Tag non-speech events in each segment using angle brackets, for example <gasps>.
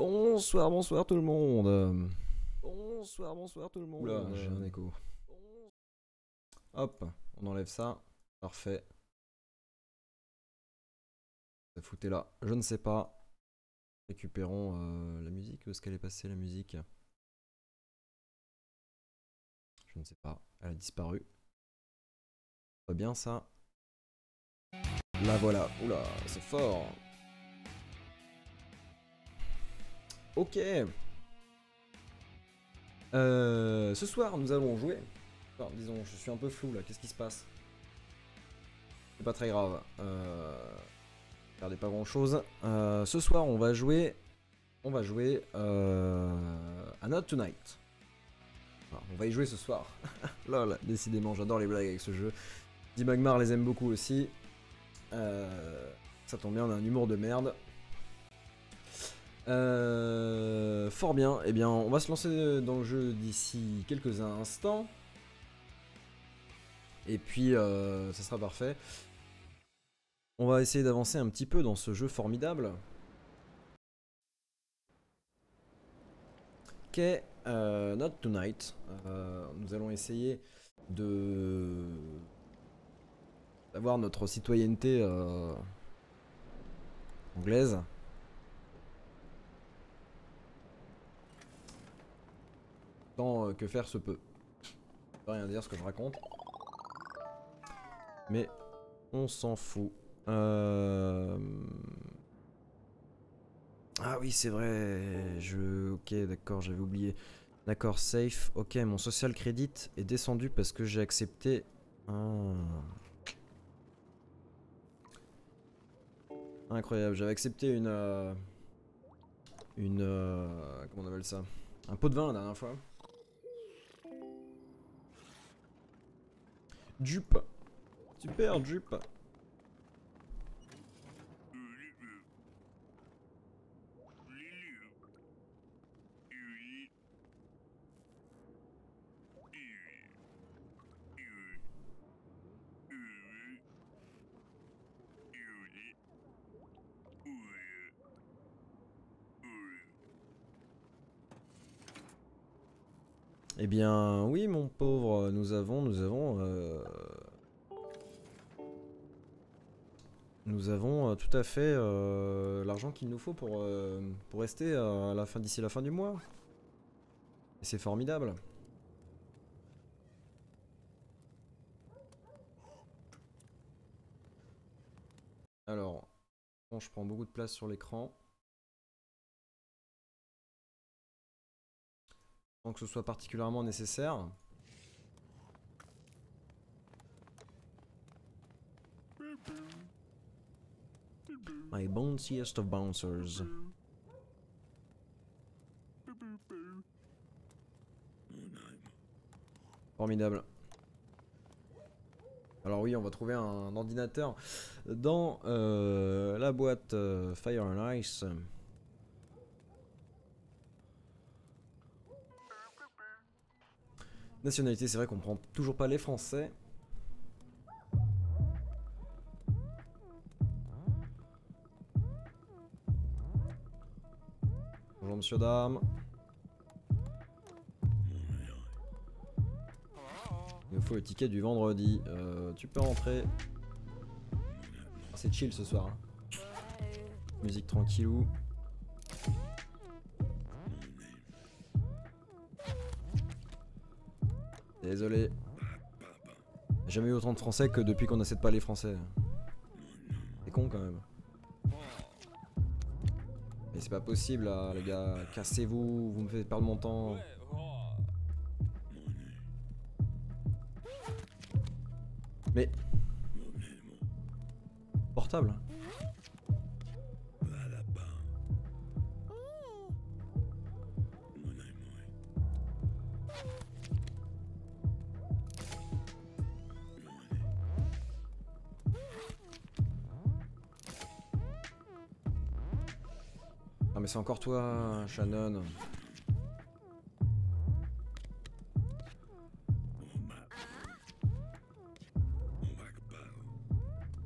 Bonsoir, bonsoir tout le monde. Bonsoir, bonsoir tout le monde. Oula, j'ai un écho. Hop, on enlève ça. Parfait. Ça foutait là. Je ne sais pas. Récupérons euh, la musique. Où est-ce qu'elle est passée la musique? Je ne sais pas. Elle a disparu. Pas bien ça. La voilà. Oula, c'est fort. Ok. Euh, ce soir, nous allons jouer. Disons, je suis un peu flou là. Qu'est-ce qui se passe? C'est pas très grave. Euh, regardez pas grand chose. Euh, ce soir, on va jouer. On va jouer euh, à Not Tonight. on va y jouer ce soir. <laughs> Lol, décidément, j'adore les blagues avec ce jeu. Magmar les aime beaucoup aussi. Euh, ça tombe bien, on a un humour de merde. Euh, fort bien, eh bien on va se lancer dans le jeu d'ici quelques instants. Et puis euh, ça sera parfait. On va essayer d'avancer un petit peu dans ce jeu formidable. Qu'est Not Tonight. nous allons essayer de d'avoir notre citoyenneté euh, anglaise. Euh, que faire se peut. Je rien dire ce que je raconte. Mais on s'en fout. Euh, ah oui, c'est vrai. Je. Ok, d'accord, j'avais oublié. D'accord, safe. Ok, mon social credit est descendu parce que j'ai accepté. Ah. Incroyable, j'avais accepté une... Euh, une... Comment on appelle ça? Un pot de vin la dernière fois. Dupe. Super dupe Eh bien, oui, mon pauvre, nous avons, nous avons... Euh, nous avons euh, tout à fait euh, l'argent qu'il nous faut pour, pour rester à la fin d'ici la fin du mois. Et c'est formidable. Alors, bon, je prends beaucoup de place sur l'écran. Sans que ce soit particulièrement nécessaire. My bounciest of bouncers. Formidable. Alors oui, on va trouver un ordinateur dans euh, la boîte euh, Fire and Ice. Nationalité, c'est vrai qu'on prend toujours pas les Français. Bonjour monsieur, dame. Il nous faut le ticket du vendredi. Euh, tu peux rentrer. Ah, c'est chill ce soir. Hein. Musique tranquillou. Désolé. Jamais eu autant de français que depuis qu'on essaie de parler français. C'est con quand même. Mais c'est pas possible là, les gars. Cassez-vous, vous me faites perdre mon temps. Mais... Portable c'est encore toi, Shannon.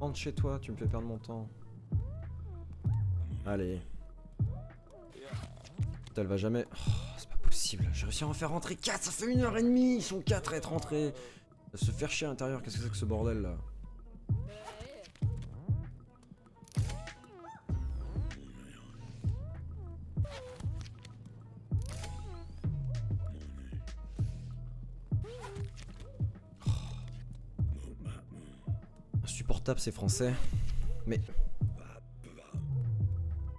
Rentre chez toi, tu me fais perdre mon temps. Allez. Putain, elle va jamais. Oh, c'est pas possible. J'ai réussi à en faire rentrer 4. Ça fait une heure et demie. Ils sont 4 à être rentrés. Se faire chier à l'intérieur. Qu'est-ce que c'est que ce bordel là? Insupportable ces français. Mais.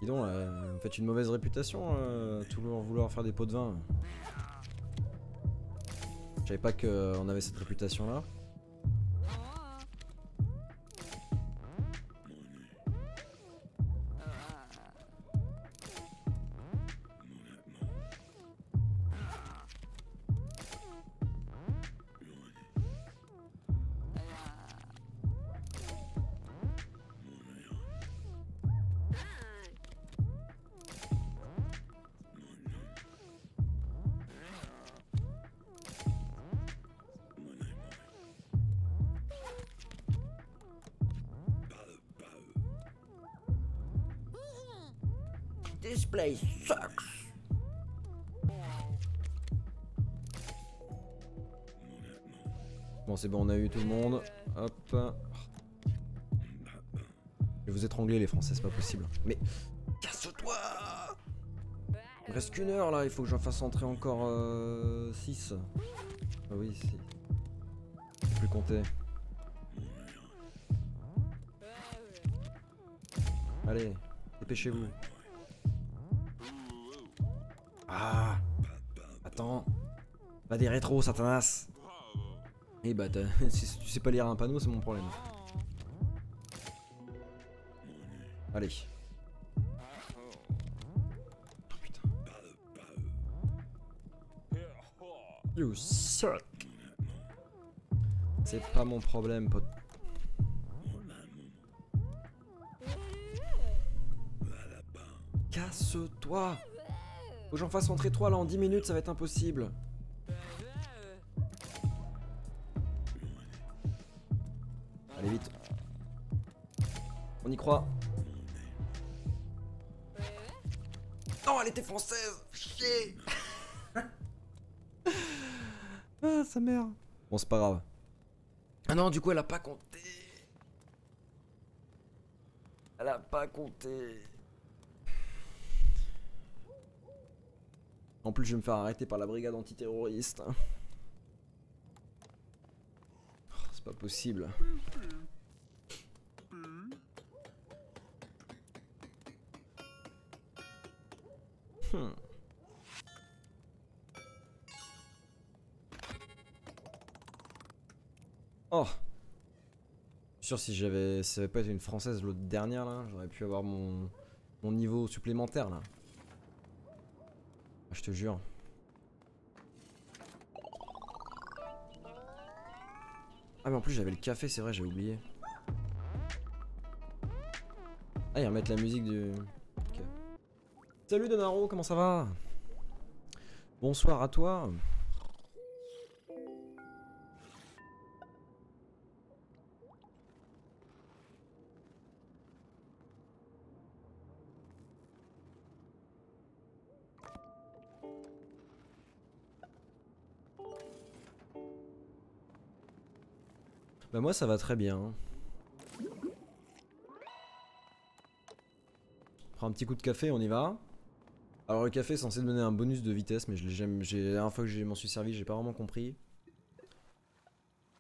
Dis donc, euh, faites une mauvaise réputation, euh, toujours vouloir faire des pots de vin. Je savais pas qu'on avait cette réputation là. This sucks. Bon, c'est bon, on a eu tout le monde. Hop. Je vais vous étrangler, les Français, c'est pas possible. Mais casse-toi Il reste qu'une heure là, il faut que j'en fasse entrer encore 6. ah oui, si. Je plus compter. Allez, dépêchez-vous. Des rétros, Satanas. Eh bah, <laughs> si tu sais pas lire un panneau, c'est mon problème. Allez. Oh putain. You suck. C'est pas mon problème, pote. Casse-toi Faut que j'en fasse rentrer 3 là en 10 minutes, ça va être impossible. Non, elle était française Chier <laughs> Ah, sa mère Bon, c'est pas grave. Ah non, du coup, elle a pas compté. Elle a pas compté. En plus, je vais me faire arrêter par la brigade antiterroriste. Oh, c'est pas possible. Sûr si j'avais ça avait pas été une française l'autre dernière là, j'aurais pu avoir mon, niveau supplémentaire là. Je te jure. Ah mais en plus j'avais le café, c'est vrai, j'ai oublié. Ah, ils remettent la musique du... Salut Donaro, comment ça va? Bonsoir à toi. Moi ça va très bien. Prends un petit coup de café, on y va. Alors le café est censé donner un bonus de vitesse, mais je l'ai j'ai la dernière fois que je m'en suis servi, j'ai pas vraiment compris.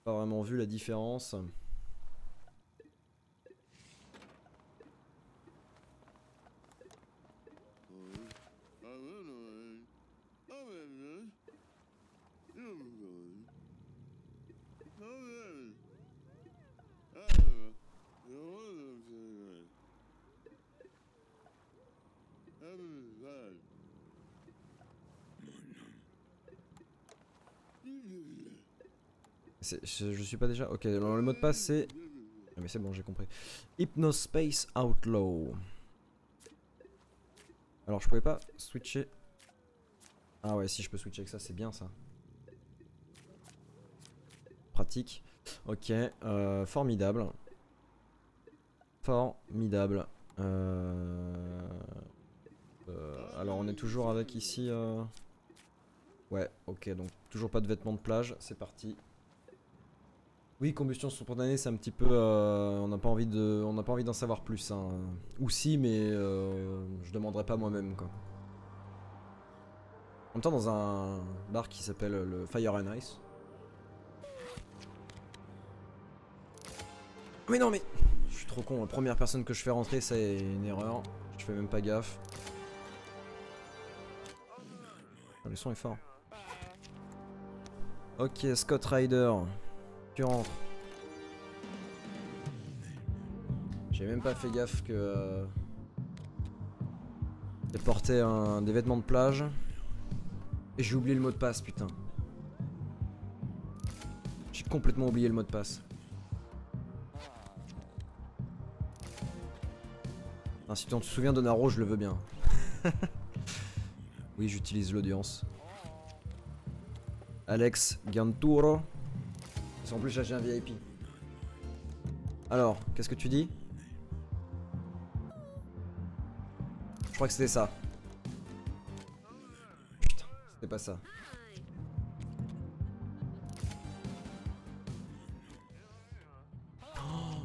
Pas vraiment vu la différence. Je, je, suis pas déjà... Ok, le mot de passe c'est... Ah mais c'est bon, j'ai compris. Hypnospace Outlaw. Alors je pouvais pas switcher... Ah ouais, si je peux switcher avec ça, c'est bien ça. Pratique. Ok, euh, formidable. Formidable. Euh... Euh, Alors on est toujours avec ici... euh, Ouais, ok, donc toujours pas de vêtements de plage, c'est parti. Oui, combustion spontanée, c'est un petit peu... euh, on n'a pas envie d'en savoir plus. Hein. Ou si, mais euh, je demanderai pas moi-même quoi. En même temps, dans un bar qui s'appelle le Fire and Ice. Mais non, mais je suis trop con. La première personne que je fais rentrer, c'est une erreur. Je fais même pas gaffe. Ah, Le son est fort. Ok, Scott Ryder. Tu rentres. J'ai même pas fait gaffe que. Euh, j'ai porté un, des vêtements de plage. Et j'ai oublié le mot de passe, putain. J'ai complètement oublié le mot de passe. Si tu t'en souviens de Naro, je le veux bien. <laughs> oui, j'utilise l'audience. Alex Ganturo. En plus, j'ai un VIP. Alors, qu'est-ce que tu dis? Je crois que c'était ça. Putain, c'était pas ça. Oh,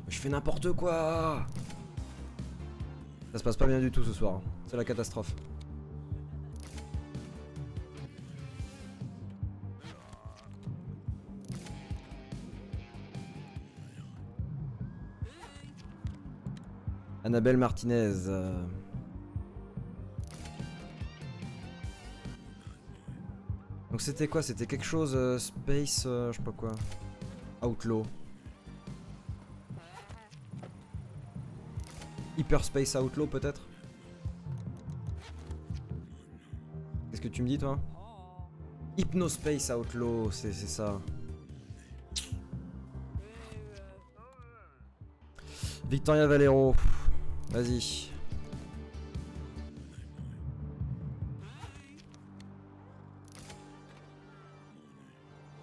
mais je fais n'importe quoi Ça se passe pas bien du tout ce soir. hein. C'est la catastrophe. Annabelle Martinez. euh. Donc c'était quoi? C'était quelque chose euh, Space, euh, je sais pas quoi. Outlaw. Hyperspace Outlaw peut-être? Qu'est-ce que tu me dis toi? Hypnospace Outlaw, c'est c'est ça. Victoria Valero. Vas-y.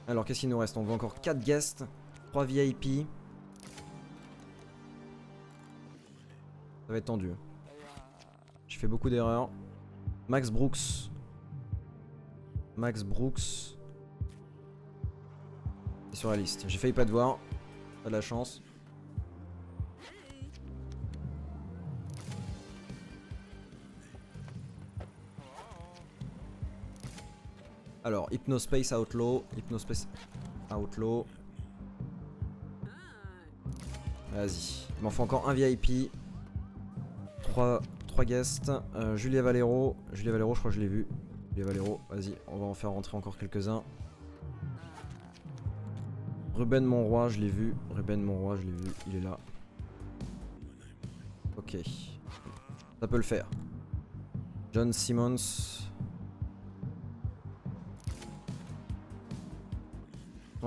Alors qu'est-ce qu'il nous reste? On veut encore 4 guests, 3 VIP. Ça va être tendu. J'ai fait beaucoup d'erreurs. Max Brooks. Max Brooks. est sur la liste. J'ai failli pas te voir. Pas de la chance. Alors, Hypnospace Outlaw, Hypnospace Outlaw. Vas-y. Il m'en faut encore un VIP. 3, guests. Euh, Julia Valero. Julia Valero, je crois que je l'ai vu. Julia Valero, vas-y, on va en faire rentrer encore quelques-uns. Ruben Monroy, je l'ai vu. Ruben Monroy, je l'ai vu. Il est là. Ok. Ça peut le faire. John Simmons.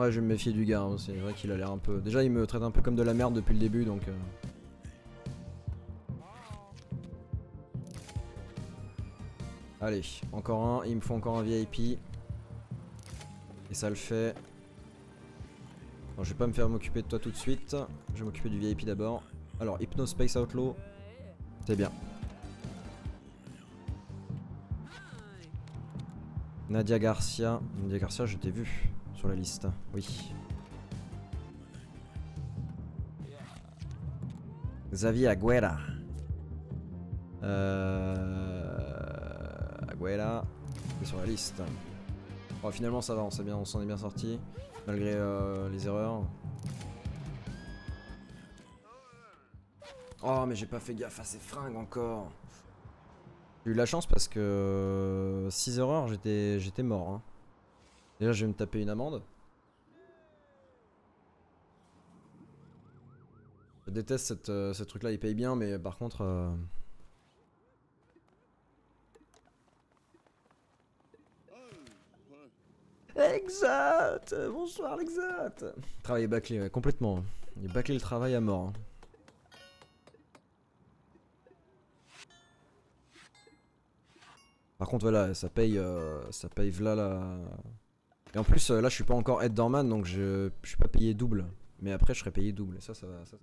Ouais, je vais me méfier du gars, hein, c'est vrai qu'il a l'air un peu... Déjà, il me traite un peu comme de la merde depuis le début, donc... euh. Allez, encore un, il me faut encore un VIP. Et ça le fait. Je vais pas me faire m'occuper de toi tout de suite. Je vais m'occuper du VIP d'abord. Alors, Hypnospace Outlaw. C'est bien. Nadia Garcia. Nadia Garcia, je t'ai vu sur la liste. Oui. Xavier Aguera. Euh... Aguera. C'est sur la liste. Oh, finalement, ça va, on s'en est bien sorti. Malgré euh, les erreurs. Oh, mais j'ai pas fait gaffe à ces fringues encore. J'ai eu la chance parce que 6 erreurs, j'étais j'étais mort. hein. Déjà, je vais me taper une amende. Je déteste cette, euh, ce truc là, il paye bien, mais par contre... euh, Exact Bonsoir l'exact Travail est bâclé, ouais, complètement. Il est bâclé le travail à mort. hein. Par contre voilà, ça paye, euh, ça paye v'là la... Et en plus euh, là je suis pas encore head doorman donc je, suis pas payé double. Mais après je serai payé double et ça ça va... Ça...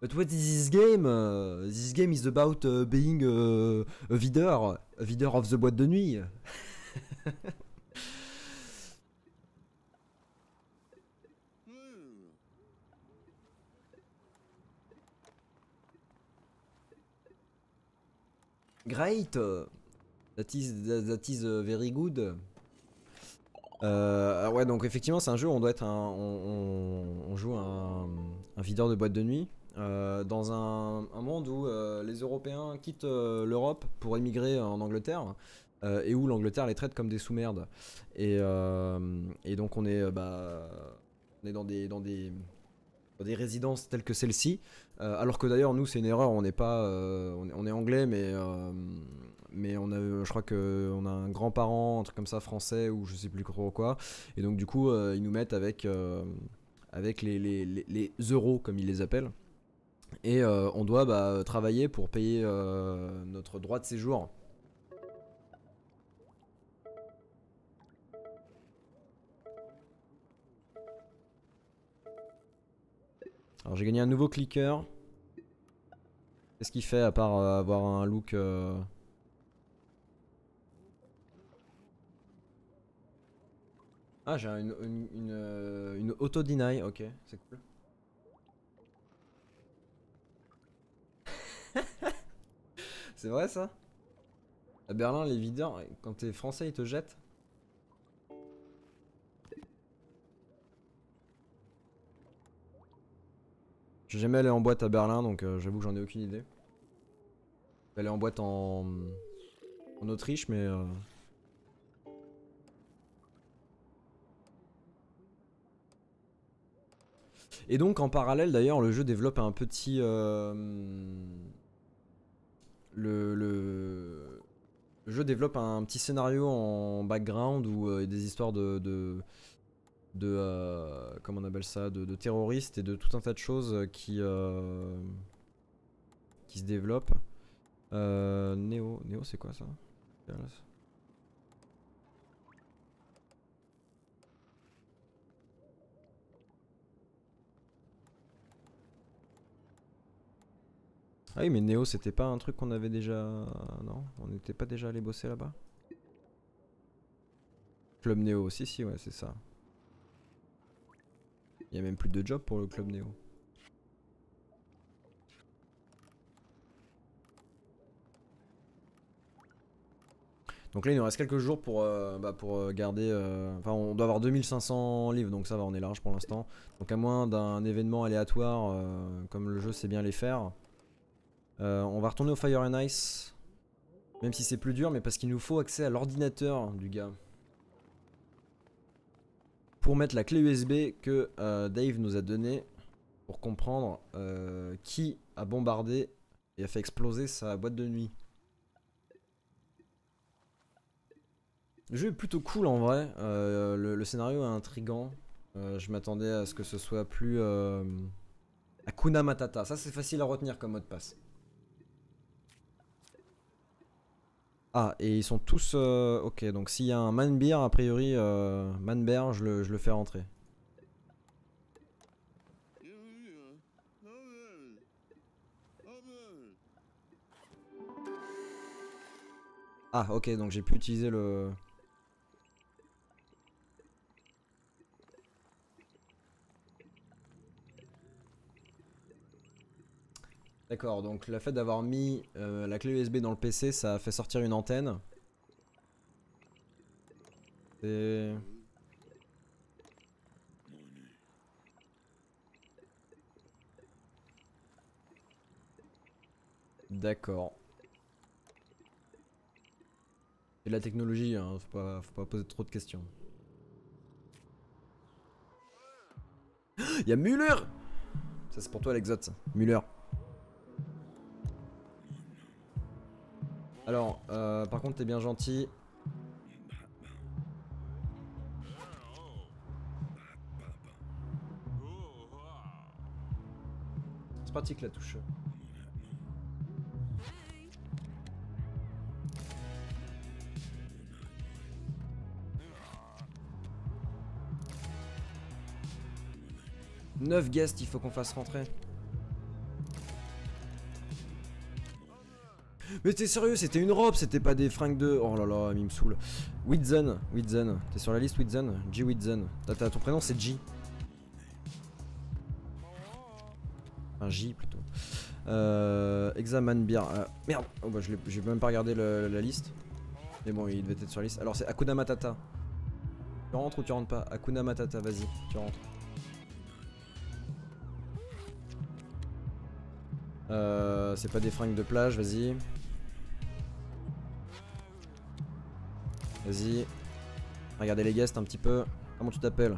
But what is this game? Uh, this game is about uh, being uh, a videur, a videur of the boîte de nuit. <laughs> Great. That is, that is uh, very good. Euh, ah ouais, donc effectivement, c'est un jeu où on doit être un, on, on- joue un, videur de boîte de nuit euh, dans un, monde où euh, les Européens quittent euh, l'Europe pour émigrer en Angleterre et où l'Angleterre les traite comme des sous-merdes. Et, et donc on est, bah, on est dans des, dans des, des résidences telles que celle-ci. Alors que d'ailleurs, nous, c'est une erreur. On n'est pas, on, est, anglais, mais mais on a, je crois que on a un grand-parent, un truc comme ça, français ou je sais plus trop quoi. Et donc du coup, euh, ils nous mettent avec euh, avec les, les, les- euros comme ils les appellent. Et euh, on doit bah, travailler pour payer notre droit de séjour. Alors j'ai gagné un nouveau clicker. Qu'est-ce qu'il fait à part avoir un look Ah j'ai une, euh, une auto-deny, ok, c'est cool. <laughs> c'est vrai ça? À Berlin les videurs, quand t'es français ils te jettent? Je suis jamais allé en boîte à Berlin, donc euh, j'avoue que j'en ai aucune idée. Allé en boîte en, en Autriche, mais... euh, Et donc en parallèle, d'ailleurs, le jeu développe un petit... euh, Le, le... jeu développe un petit scénario en background où euh, des histoires de... de euh, comment on appelle ça de, de terroristes et de tout un tas de choses qui qui se développent. Néo Néo c'est quoi ça? Ah oui mais Néo c'était pas un truc qu'on avait déjà non? On n'était pas déjà allé bosser là-bas? Club Néo si si ouais c'est ça il y a même plus de job pour le club Néo. Donc là il nous reste quelques jours pour, euh, bah, euh, garder... euh, Enfin on doit avoir 2500 livres donc ça va on est large pour l'instant. Donc à moins d'un événement aléatoire comme le jeu sait bien les faire. Euh, on va retourner au Fire and Ice. Même si c'est plus dur mais parce qu'il nous faut accès à l'ordinateur du gars pour mettre la clé USB que euh, Dave nous a donnée pour comprendre euh, qui a bombardé et a fait exploser sa boîte de nuit. Le jeu est plutôt cool en vrai, le, scénario est intrigant. Je m'attendais à ce que ce soit plus Hakuna Matata. Ça c'est facile à retenir comme mot de passe. Ah, et ils sont tous... euh, ok, donc s'il y a un Manbeer, a priori, euh, je le, je le fais rentrer. Ah, ok, donc j'ai pu utiliser le... D'accord, donc le fait d'avoir mis euh, la clé USB dans le PC, ça a fait sortir une antenne. Et... D'accord. C'est la technologie, hein, faut pas, poser trop de questions. <gasps> Y'a Muller Ça c'est pour toi l'exote. Muller. Alors, euh, par contre, t'es bien gentil. C'est pratique la touche. Neuf guests, il faut qu'on fasse rentrer. Mais t'es sérieux, c'était une robe, c'était pas des fringues de. Oh là là, il me saoule. Widzen, Widzen. T'es sur la liste Widzen G Widzen. T'as ton prénom c'est G. Un J plutôt. Euh, Examan Beer. Euh, merde oh bah, J'ai même pas regardé la liste. Mais bon, il devait être sur la liste. Alors c'est Akuna Matata. Tu rentres ou tu rentres pas? Akuna Matata, vas-y, tu rentres. Euh, c'est pas des fringues de plage, vas-y. Vas-y. Regardez les guests un petit peu. Comment tu t'appelles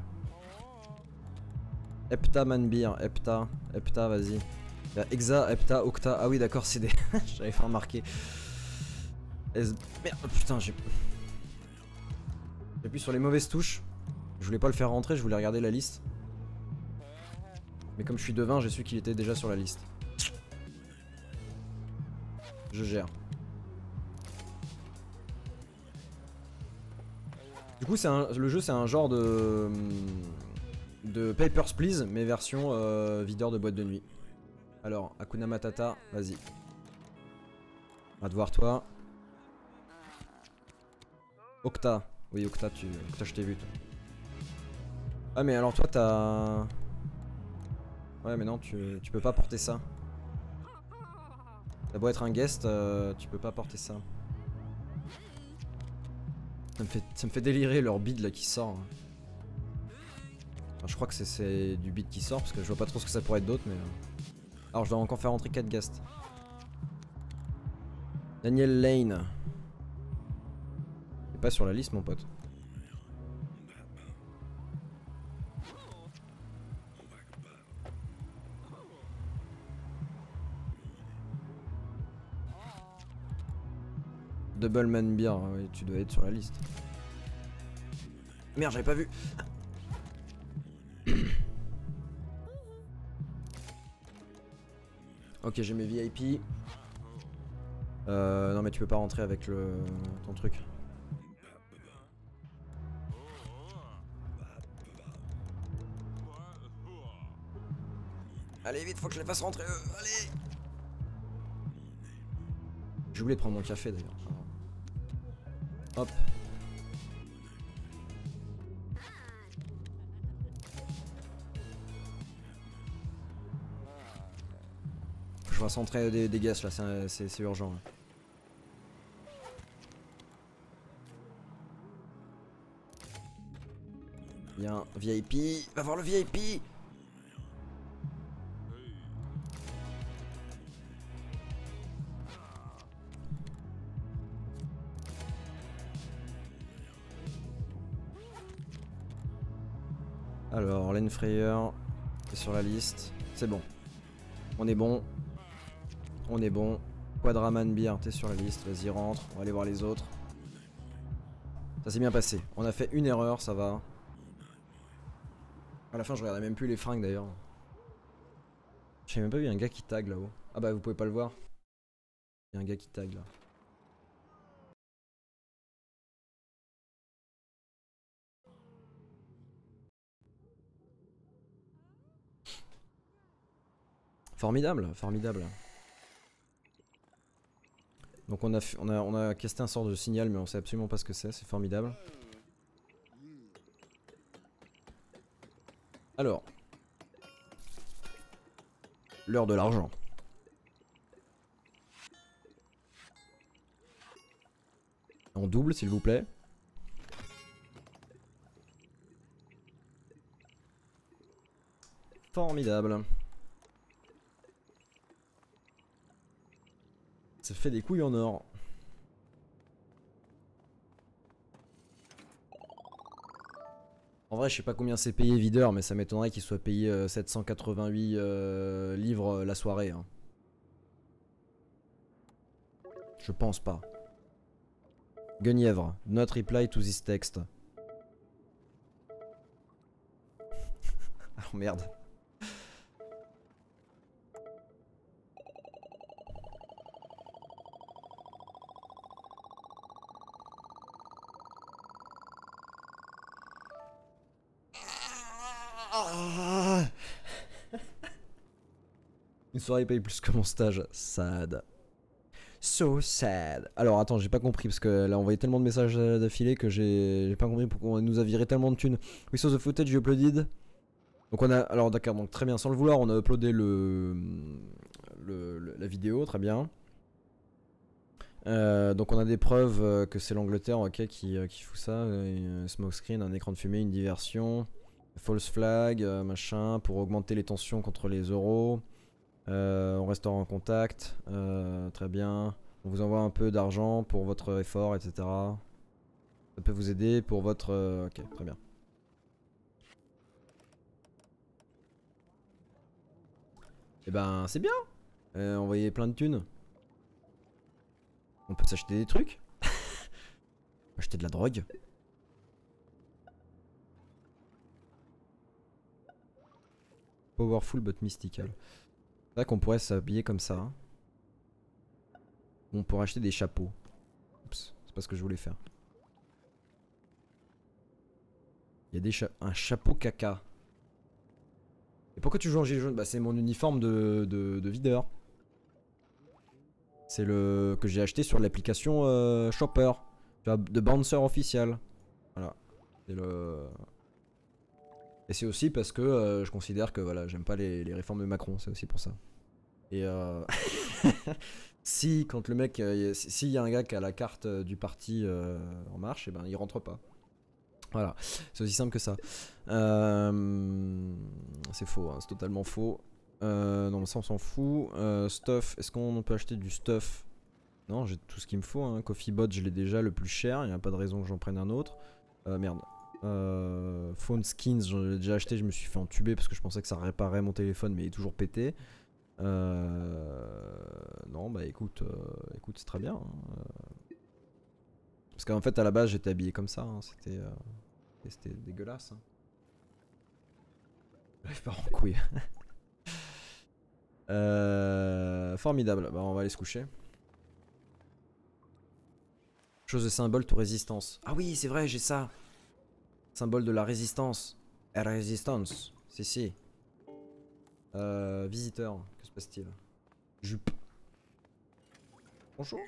Epta Manbir, Epta, Epta, vas-y. Exa, Epta, Octa. Ah oui, d'accord, c'est des. <laughs> J'avais fait remarquer. Merde, putain, j'ai. J'appuie sur les mauvaises touches. Je voulais pas le faire rentrer, je voulais regarder la liste. Mais comme je suis devin, j'ai su qu'il était déjà sur la liste. Je gère. Le jeu, c'est un genre de de Papers, Please, mais version euh, videur de boîte de nuit. Alors, Akuna Matata, vas-y. Va te voir toi. Octa. Oui, Octa, tu... Octa, je t'ai vu, toi. Ah, mais alors toi, t'as... Ouais, mais non, tu, tu peux pas porter ça. T'as beau être un guest, euh, tu peux pas porter ça. Ça me fait, délirer leur bid là qui sort. je crois que c'est du bid qui sort parce que je vois pas trop ce que ça pourrait être d'autre mais... Euh. Alors je dois encore faire rentrer 4 guests. Daniel Lane. T'es pas sur la liste mon pote. Double Man Beer, oui, tu dois être sur la liste. Merde, j'avais pas vu. <coughs> ok, j'ai mes VIP. Euh, non mais tu peux pas rentrer avec le ton truc. Allez vite, faut que je les fasse rentrer eux. Allez. J'ai oublié de prendre mon café d'ailleurs. Je vais centrer des, des gaz là, c'est urgent. Bien, VIP, va voir le VIP Alors, Lenfrayer est sur la liste. C'est bon. On est bon. On est bon. Quadraman Beer, t'es sur la liste. Vas-y, rentre. On va aller voir les autres. Ça s'est bien passé. On a fait une erreur, ça va. À la fin, je regardais même plus les fringues d'ailleurs. J'ai même pas vu un gars qui tag là-haut. Ah bah, vous pouvez pas le voir. Il y a un gars qui tag là. Formidable, formidable. Donc on a, on a, casté un sort de signal mais on sait absolument pas ce que c'est, c'est formidable. Alors. L'heure de l'argent. En double s'il vous plaît. Formidable. Fait des couilles en or. En vrai, je sais pas combien c'est payé videur, mais ça m'étonnerait qu'il soit payé 788 euh, euh, livres euh, la soirée. Hein. Je pense pas. Guenièvre, not reply to this text. oh <laughs> merde. Une soirée paye plus que mon stage. Sad. so sad. Alors attends, j'ai pas compris parce que là on voyait tellement de messages d'affilée que j'ai pas compris pourquoi on nous a viré tellement de thunes. We saw the footage you uploaded. Donc on a, alors d'accord, donc très bien, sans le vouloir, on a uploadé le, la vidéo, très bien. Euh, donc on a des preuves euh, que c'est l'Angleterre ok, qui, euh, qui fout ça. smoke screen, un écran de fumée, une diversion. False flag, machin, pour augmenter les tensions contre les euros. On restaure en contact. très bien. On vous envoie un peu d'argent pour votre effort, etc. Ça peut vous aider pour votre... ok, très bien. Eh ben c'est bien. envoyer plein de thunes. On peut s'acheter des trucs <laughs> Acheter de la drogue Powerful but mystical. C'est vrai qu'on pourrait s'habiller comme ça. On pourrait acheter des chapeaux. Oups, c'est pas ce que je voulais faire. Il y a des un chapeau caca. Et pourquoi tu joues en gilet jaune? Bah c'est mon uniforme de, de, de videur. C'est le que j'ai acheté sur l'application euh, Shopper. De Bouncer officiel. Voilà. C'est le... Et c'est aussi parce que euh, je considère que voilà, j'aime pas les, réformes de Macron, c'est aussi pour ça. Et euh... <laughs> si quand le mec, euh, s'il y a un gars qui a la carte du parti en marche, et eh ben il rentre pas. Voilà, c'est aussi simple que ça. c'est faux, hein, c'est totalement faux. Non, ça on s'en fout. Stuff, est-ce qu'on peut acheter du stuff? Non, j'ai tout ce qu'il me faut. Hein. Coffee Bot, je l'ai déjà, le plus cher. Il n'y a pas de raison que j'en prenne un autre. Merde. Euh, phone Skins, j'en ai déjà acheté. Je me suis fait entuber parce que je pensais que ça réparait mon téléphone, mais il est toujours pété. non, bah écoute, écoute c'est très bien. Hein. Parce qu'en fait, à la base, j'étais habillé comme ça. Hein. C'était c'était dégueulasse. Hein. <laughs> Bref, pas en couille. <laughs> Euh, formidable. Bah, on va aller se coucher. Chose de symbole to résistance. Ah oui, c'est vrai, j'ai ça. Symbole de la résistance. Résistance. Si, si. Euh, visiteur. Que se passe-t-il? Jupe. Bonjour.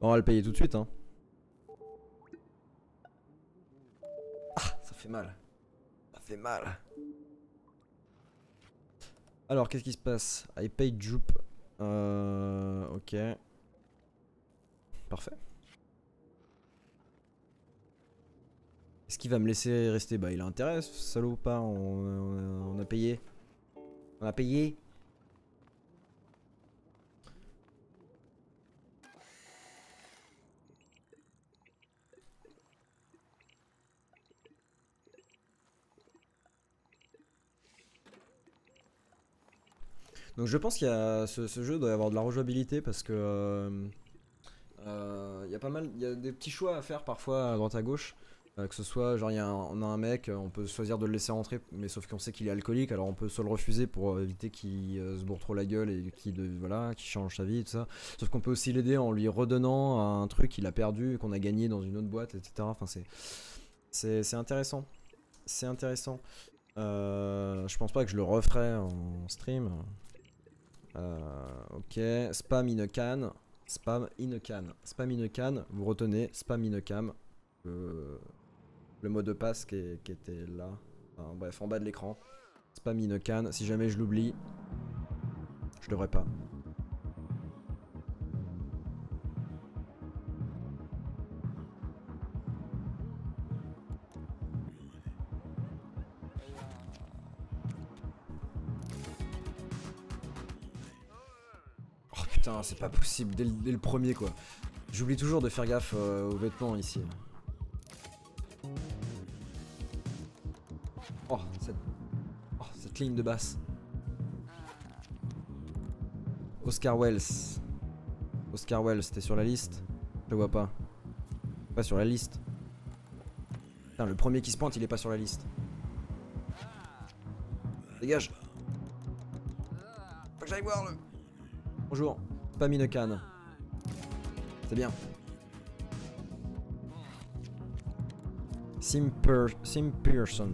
On va le payer tout de suite. Hein. Ah, ça fait mal. Ça fait mal. Alors, qu'est-ce qui se passe? I pay Jupe. Euh, ok. Parfait. Est-ce qu'il va me laisser rester? Bah, il a intérêt, salaud ou pas? On a payé. On a payé Donc je pense qu'il y a ce, jeu doit avoir de la rejouabilité parce que euh, euh, il y a pas mal, il y a des petits choix à faire parfois à droite à gauche. Euh, que ce soit genre y a on a un mec, on peut choisir de le laisser rentrer, mais sauf qu'on sait qu'il est alcoolique, alors on peut soit le refuser pour éviter qu'il se bourre trop la gueule et qu'il voilà, change sa vie et tout ça. Sauf qu'on peut aussi l'aider en lui redonnant un truc qu'il a perdu, qu'on a gagné dans une autre boîte, etc. Enfin c'est c'est intéressant, c'est intéressant. je pense pas que je le referai en stream. Euh, ok, spam in a can. Spam in a can. Spam in a can, vous retenez, spam in a cam. Le, mot de passe qui, était là. bref, en bas de l'écran. Spam in a can. Si jamais je l'oublie, je devrais pas. C'est pas possible, dès le, premier quoi. J'oublie toujours de faire gaffe euh, aux vêtements ici. Oh cette... oh, cette ligne de basse. Oscar Wells. Oscar Wells, t'es sur la liste? Je le vois pas. Pas sur la liste. Putain, le premier qui se pointe, il est pas sur la liste. Dégage. Faut que j'aille voir le. Bonjour. Pas mis une canne. C'est bien. Sim, Sim Pearson.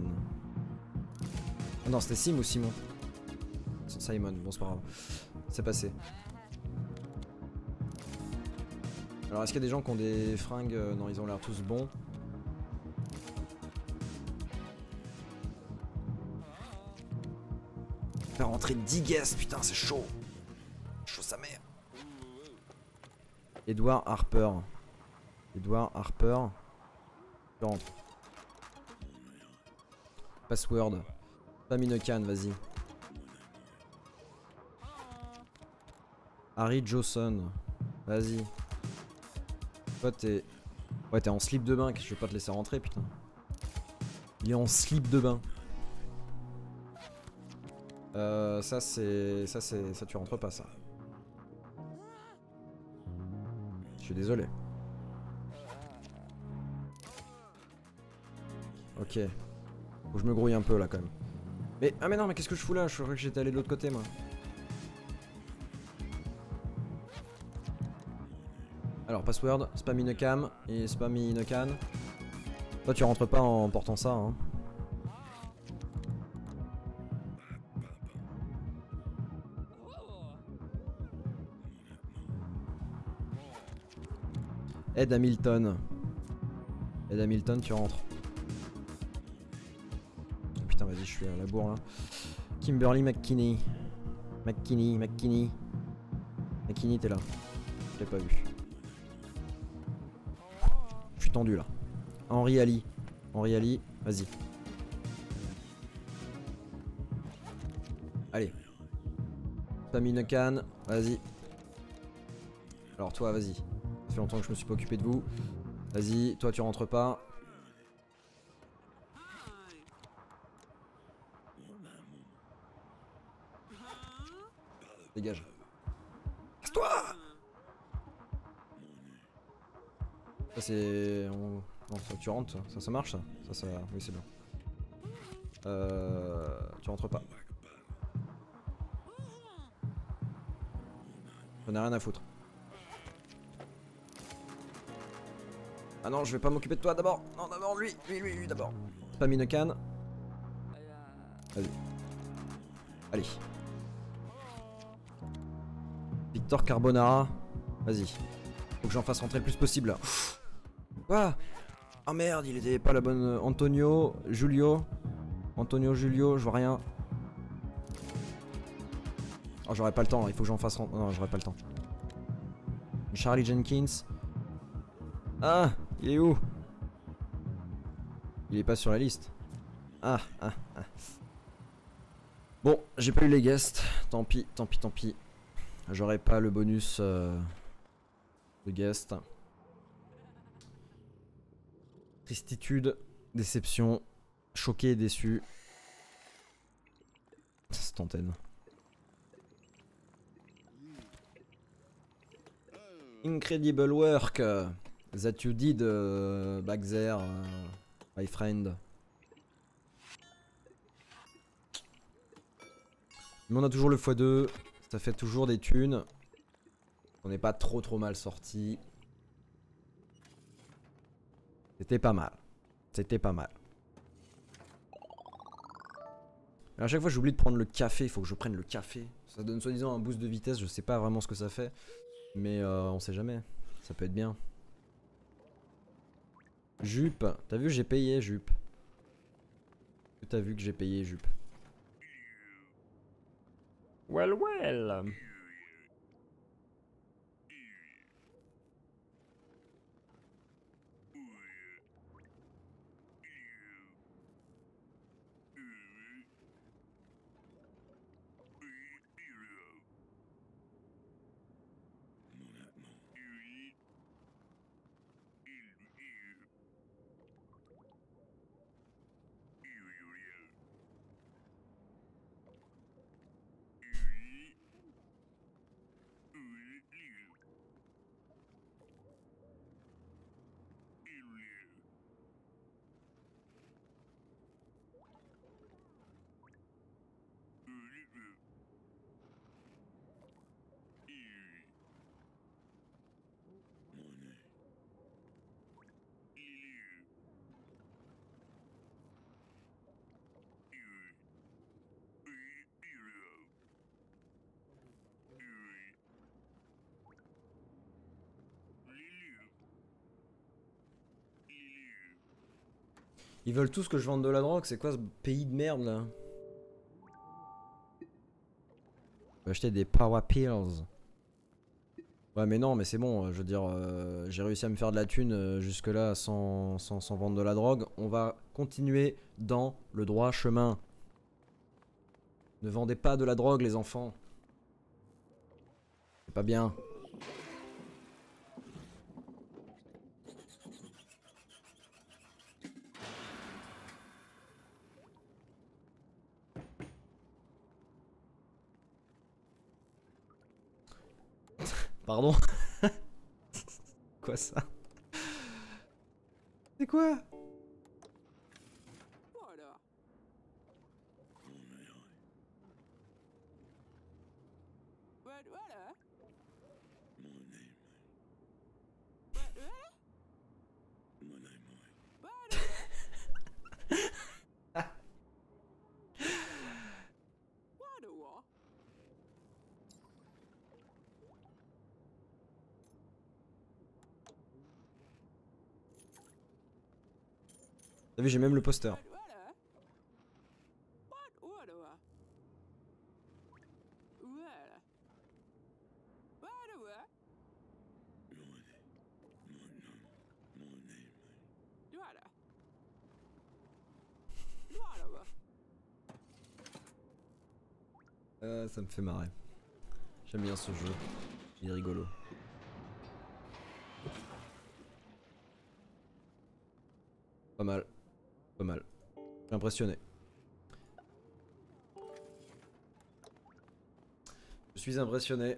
Ah non, c'était Sim ou Simon Simon, bon c'est pas grave. C'est passé. Alors est-ce qu'il y a des gens qui ont des fringues Euh, Non, ils ont l'air tous bons. Faire rentrer 10 guests, putain c'est. Chaud sa mère. Edward Harper. Edward Harper. Tu rentres. Password. Paminocan, vas-y. Harry Jawson. Vas-y. Toi t'es... Ouais t'es en slip de bain, je vais pas te laisser rentrer putain. Il est en slip de bain. Euh, ça c'est... Ça c'est... Ça tu rentres pas ça. Je suis désolé. Ok. Faut que je me grouille un peu là quand même. Mais... Ah mais non mais qu'est-ce que je fous là? Je croyais que j'étais allé de l'autre côté moi. Alors password, spam une cam et spam une can. Toi tu rentres pas en portant ça hein. Ed Hamilton. Ed Hamilton, tu rentres. Oh, putain, vas-y, je suis à la bourre là. Kimberly McKinney. McKinney, McKinney. McKinney, t'es là. Je l'ai pas vu. Je suis tendu là. Henri Ali. Henri Ali, vas-y. Allez. Spam canne, vas-y. Alors toi, vas-y. Fait longtemps que je me suis pas occupé de vous. Vas-y, toi tu rentres pas. Dégage. Casse-toi Ça c'est... on- Non, ça, tu rentres, ça, ça, marche ça Ça. Oui, c'est bien. Euh... Tu rentres pas. J'en ai rien à foutre. Ah non, je vais pas m'occuper de toi d'abord. Non, d'abord lui, lui, lui, lui d'abord. Spam une canne. Allez. Allez. Victor Carbonara. Vas-y. Faut que j'en fasse rentrer le plus possible. Quoi? Ah merde, il était pas la bonne. euh, Antonio, Julio. Antonio, Julio, je vois rien. Oh, j'aurais pas le temps, il faut que j'en fasse rentrer. Non, j'aurais pas le temps. Charlie Jenkins. Ah, il est où? Il est pas sur la liste. Ah, ah, ah. Bon, j'ai pas eu les guests. Tant pis, tant pis, tant pis. J'aurai pas le bonus euh, de guest. Tristitude, déception, choqué et déçu. Cette antenne. Incredible work that you did uh, my friend. Mais on a toujours le x2, ça fait toujours des thunes. On n'est pas trop trop mal sorti. C'était pas mal. C'était pas mal. Mais à chaque fois j'oublie de prendre le café, il faut que je prenne le café. Ça donne soi-disant un boost de vitesse, je sais pas vraiment ce que ça fait. Mais euh, on sait jamais. Ça peut être bien. Jupe. T'as vu, j'ai payé, Jupe. T'as vu que j'ai payé, Jupe. Well, well. Ils veulent tous que je vende de la drogue, c'est quoi ce pays de merde là Je vais acheter des power pills. Ouais mais non mais c'est bon, je veux dire, euh, j'ai réussi à me faire de la thune euh, jusque là sans, sans vendre de la drogue. On va continuer dans le droit chemin. Ne vendez pas de la drogue les enfants. C'est pas bien. Pardon. <laughs> Quoi ça? C'est quoi Voilà. What, voilà. What, voilà. Voilà. Voilà, what? T'as vu j'ai même le poster. Euh, ça me fait marrer. J'aime bien ce jeu. Il est rigolo. Pas mal. Impressionné. Je suis impressionné.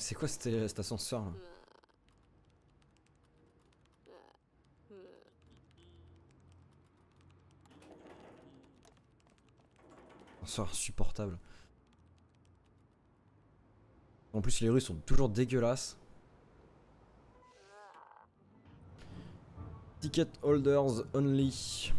C'est quoi cet, cet ascenseur là Ascenseur insupportable. En plus les rues sont toujours dégueulasses. Ticket holders only.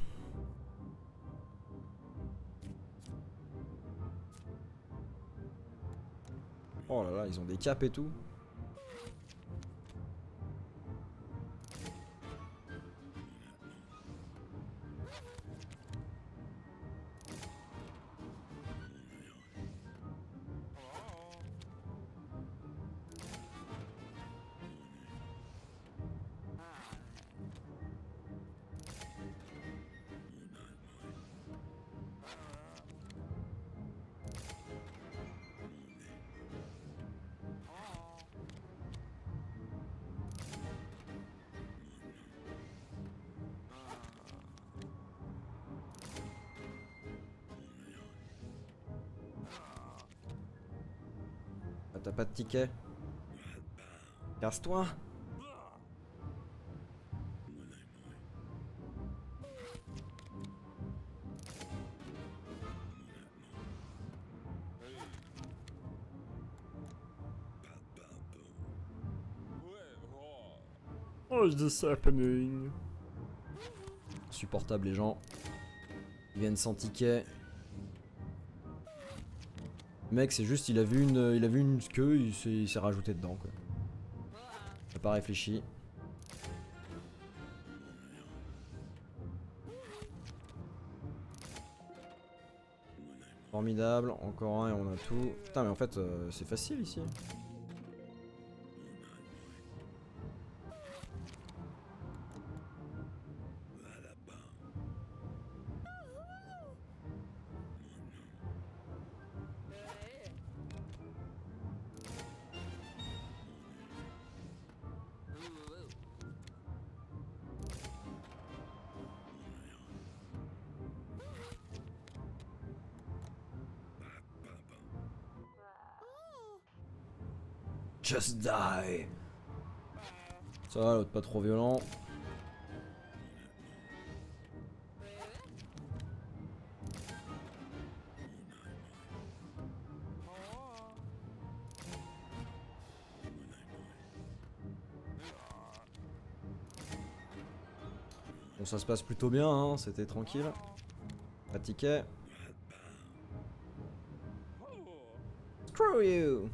Oh là là, ils ont des capes et tout. Ticket Casse-toi Oh, is this happening Supportable les gens. Ils viennent sans ticket. Mec, c'est juste, il a vu une, il a vu une queue, il s'est- rajouté dedans quoi. A pas réfléchi. Formidable, encore un et on a tout. Putain mais en fait euh, c'est facile ici. Ça va, l'autre pas trop violent. Bon, ça se passe plutôt bien, hein, c'était tranquille. Pratiquait. Screw you!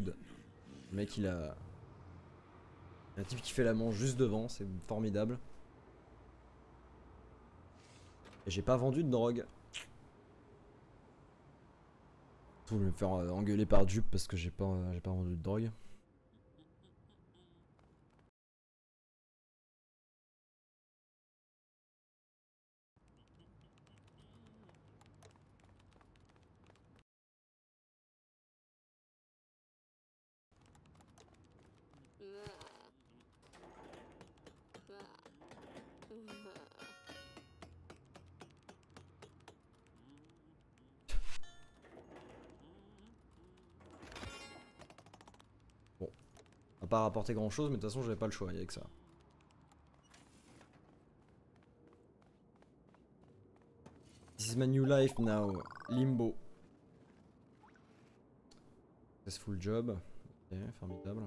Le mec il a. Un type qui fait la manche juste devant, c'est formidable. Et j'ai pas vendu de drogue. Tout me faire engueuler par Dupe parce que j'ai pas, j'ai pas vendu de drogue. Pas grand chose, mais de toute façon j'avais pas le choix, que ça. This is my new life now. Limbo. Successful job. Ok, formidable.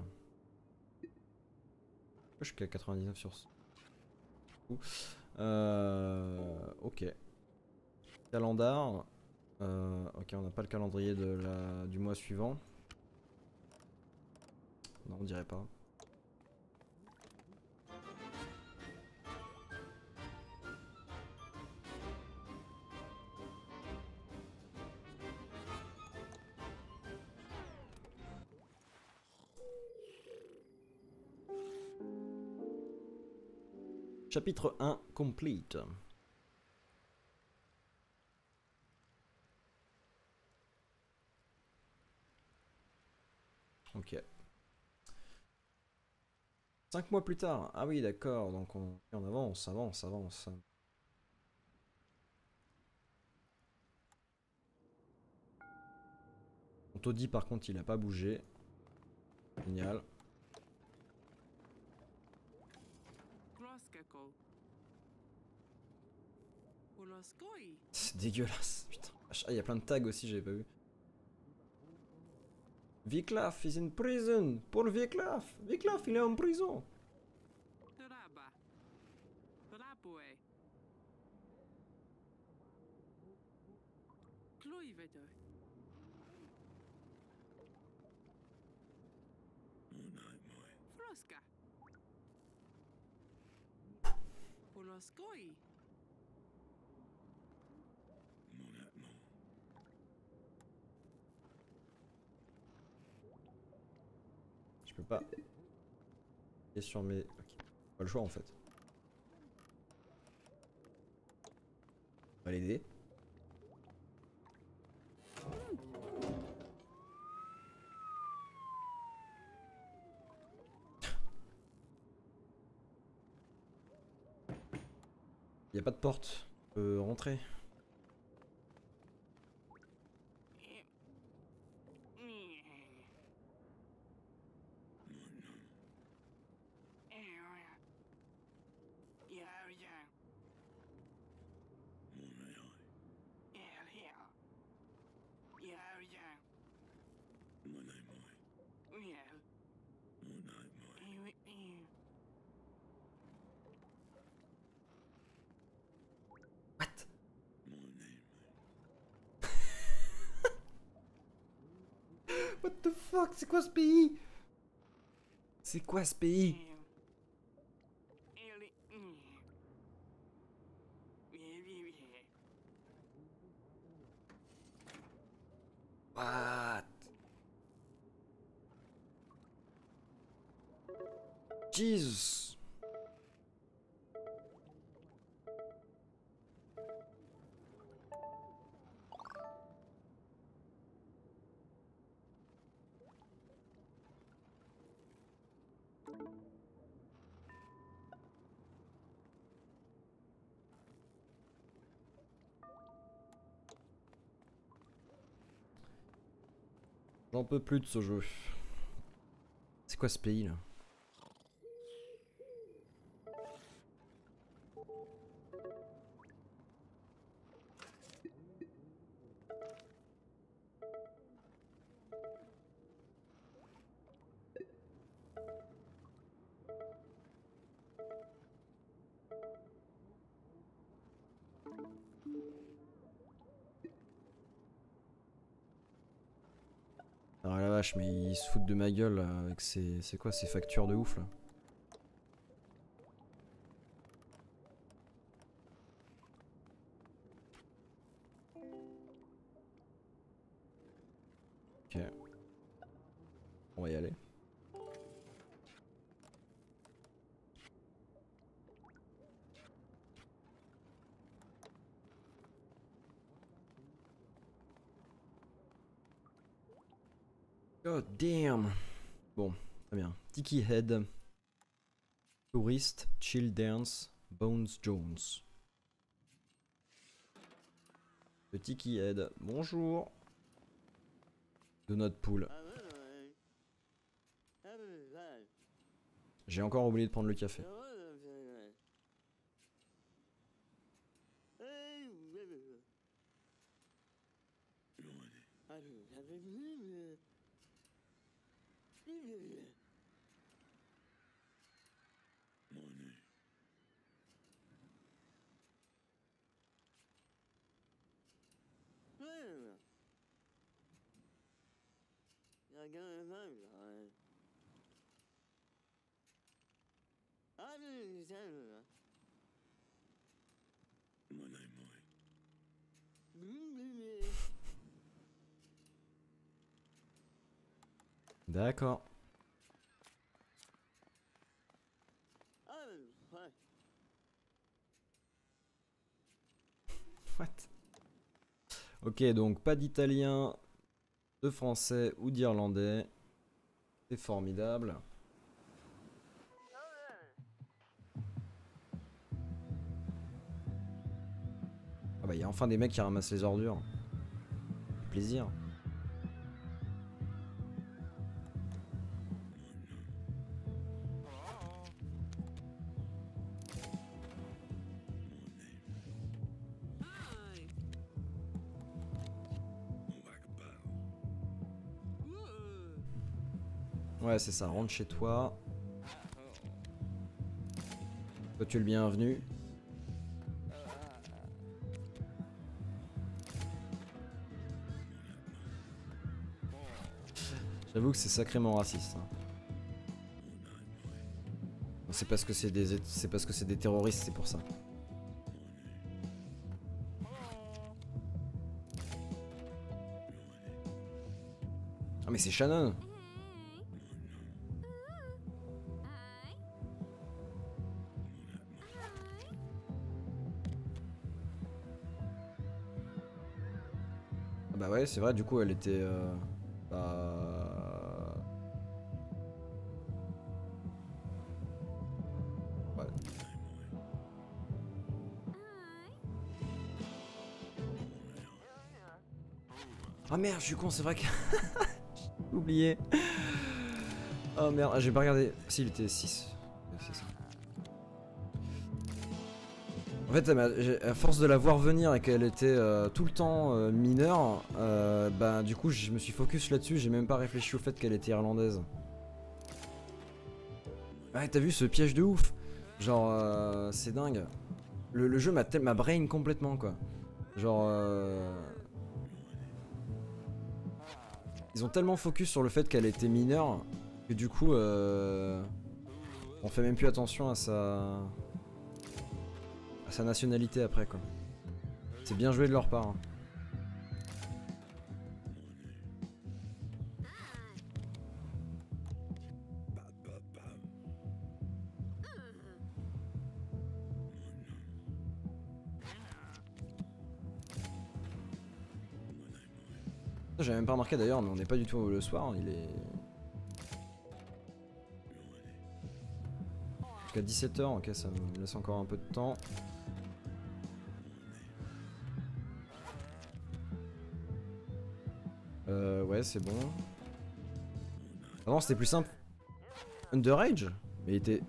Je suis qu'à 99 sur ce. Euh, ok. Calendar. Euh, ok, on n'a pas le calendrier de la, du mois suivant. Non, on dirait pas. Chapitre 1 complete. Ok. Cinq mois plus tard. Ah oui, d'accord. Donc on, on avance, avance, avance. On Toddy par contre il a pas bougé. Génial. <laughs> C'est dégueulasse, putain. Ah, il y a plein de tags aussi, j'avais pas vu. Viklaf is in prison. Paul Viklaf. Viklaf, il est en prison. Draba. Drabue. Kloiveder. Froska. Oloskoi. Pas. Et sur mes. Ok. Pas le choix en fait. On va l'aider. Y a pas de porte. On peut rentrer. What What the C'est quoi ce pays? C'est quoi ce pays? J'en peux plus de ce jeu. C'est quoi ce pays là? Mais ils se foutent de ma gueule là, avec ces. C'est quoi ces factures de ouf là Bon, très bien. Tiki Head. Touriste, Chill Dance, Bones Jones. Le Tiki Head. Bonjour. De notre pool. J'ai encore oublié de prendre le café. D'accord. What? Ok, donc pas d'italien, de français ou d'irlandais. C'est formidable. Bah il y a enfin des mecs qui ramassent les ordures. Plaisir. Ouais, c'est ça, rentre chez toi. Toi, tu es le bienvenu. J'avoue que c'est sacrément raciste. hein. C'est parce que c'est des, c'est parce que c'est des terroristes, c'est pour ça. Ah mais c'est Shannon. Ah Bah ouais, c'est vrai, du coup, elle était... euh, merde, je suis con, c'est vrai que... J'ai <laughs> oublié. Oh merde, ah, j'ai pas regardé. Si, il était 6. En fait, à force de la voir venir et qu'elle était euh, tout le temps euh, mineure, euh, bah du coup je me suis focus là-dessus, j'ai même pas réfléchi au fait qu'elle était irlandaise. Ouais, t'as vu ce piège de ouf? Genre, c'est dingue. Le, le jeu m'a brain complètement quoi. Genre, ils ont tellement focus sur le fait qu'elle était mineure que du coup, euh, on fait même plus attention à sa à sa nationalité après quoi. C'est bien joué de leur part. hein. J'avais même pas remarqué d'ailleurs, mais on n'est pas du tout le soir, il est. Jusqu'à 17h, ok, ça me laisse encore un peu de temps. Euh, ouais, c'est bon. Avant c'était plus simple. Underage Mais il était.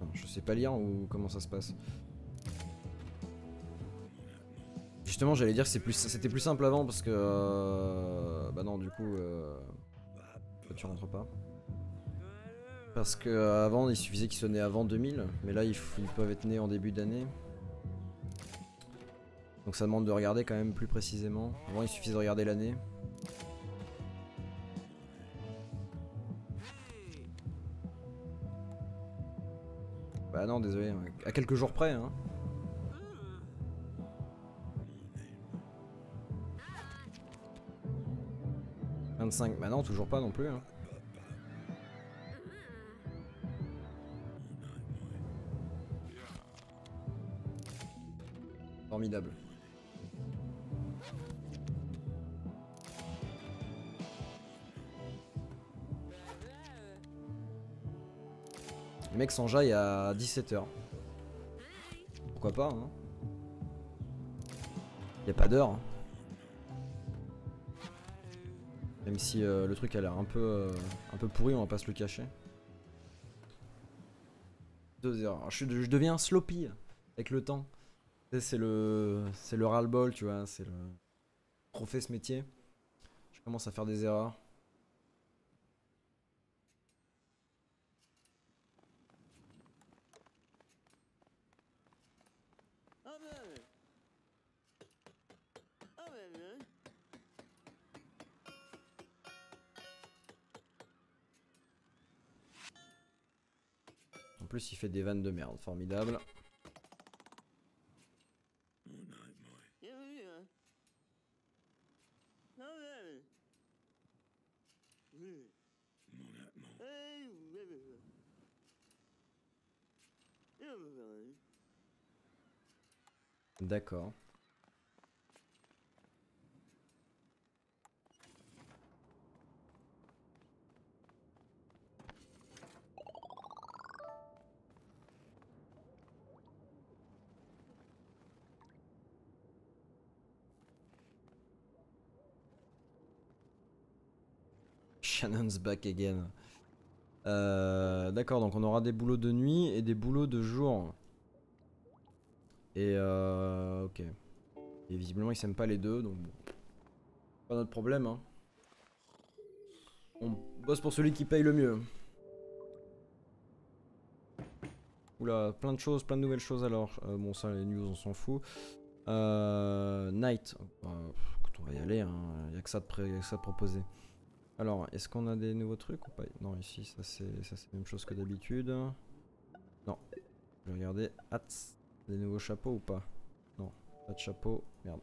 Non, je sais pas lire ou comment ça se passe. Justement, j'allais dire que c'était plus simple avant parce que. euh, Bah non, du coup. euh, tu rentres pas. Parce que euh, avant, il suffisait qu'ils soient nés avant 2000, mais là, ils, ils peuvent être nés en début d'année. Donc ça demande de regarder quand même plus précisément. Avant, il suffisait de regarder l'année. Bah non, désolé, à quelques jours près. Hein. « 25, bah non, toujours pas non plus. Hein. Formidable. Le mec s'enjaille à 17h. Pourquoi pas, hein Y a pas d'heure. hein. Même si euh, le truc a l'air un peu, euh, un peu pourri, on va pas se le cacher. 2 heures. Alors, je, deviens sloppy avec le temps. C'est le, c'est le ras-le-bol, tu vois. C'est le trop fait ce métier. Je commence à faire des erreurs. Plus, il fait des vannes de merde. Formidable. Bien vu, hein. Ah ben. Oui. Hey, oui, oui, oui. Bien vu, hein. D'accord. Back again. Euh, D'accord, donc on aura des boulots de nuit et des boulots de jour. Et euh, ok. Et visiblement ils s'aiment pas les deux, donc. Pas notre problème. Hein. On bosse pour celui qui paye le mieux. Oula, plein de choses, plein de nouvelles choses alors. Euh, bon ça les news on s'en fout. Night. Euh, on va y aller, hein. y a que ça de, pré- y a que ça de proposer. Alors, est-ce qu'on a des nouveaux trucs ou pas? Non, ici, ça c'est la même chose que d'habitude. Non. Je vais regarder. Hats. Des nouveaux chapeaux ou pas? Non, pas de chapeau. Merde.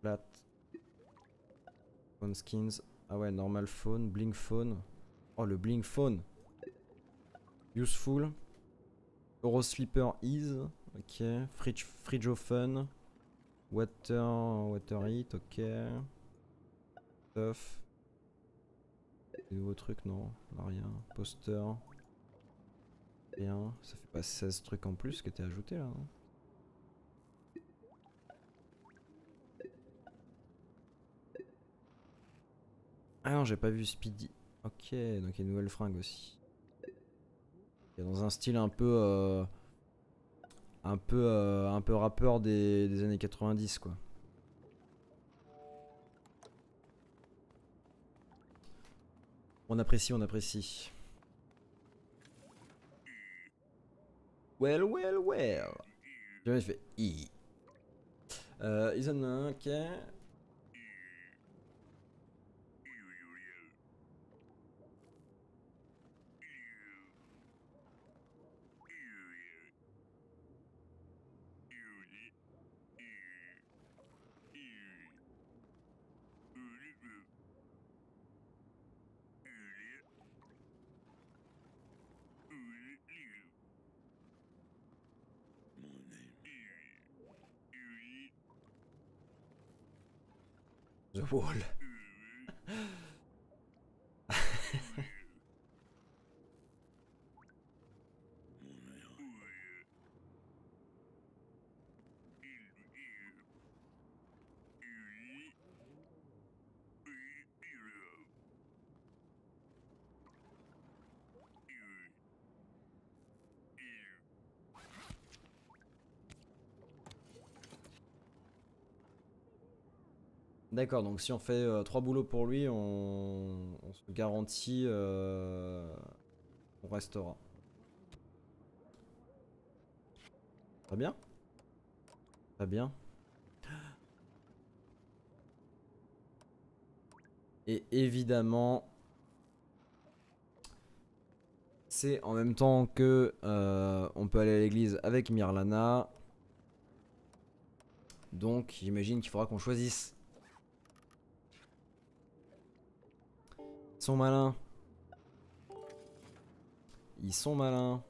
Plat. Phone skins. Ah ouais, normal phone, blink phone. Oh, le blink phone. Useful. Euro sleeper ease. Ok. Fridge, fridge open. Water, water heat. Ok. Stuff. Des nouveaux trucs, non. Rien. Poster. Rien. Ça fait pas 16 trucs en plus qui étaient ajoutés là. non ah non, j'ai pas vu Speedy. Ok, donc il y a une nouvelle fringue aussi. Dans un style un peu. euh, un peu. euh, un peu rappeur des, des années 90 quoi. On apprécie, on apprécie. Well, well, well. Jamais je fais I. Euh, ils un, ok. Wall. D'accord, donc si on fait 3 boulots pour lui, on, on se garantit euh, on restera. Très bien. Très bien. Et évidemment, c'est en même temps que euh, on peut aller à l'église avec Mirlana. Donc j'imagine qu'il faudra qu'on choisisse. Ils sont malins. Ils sont malins.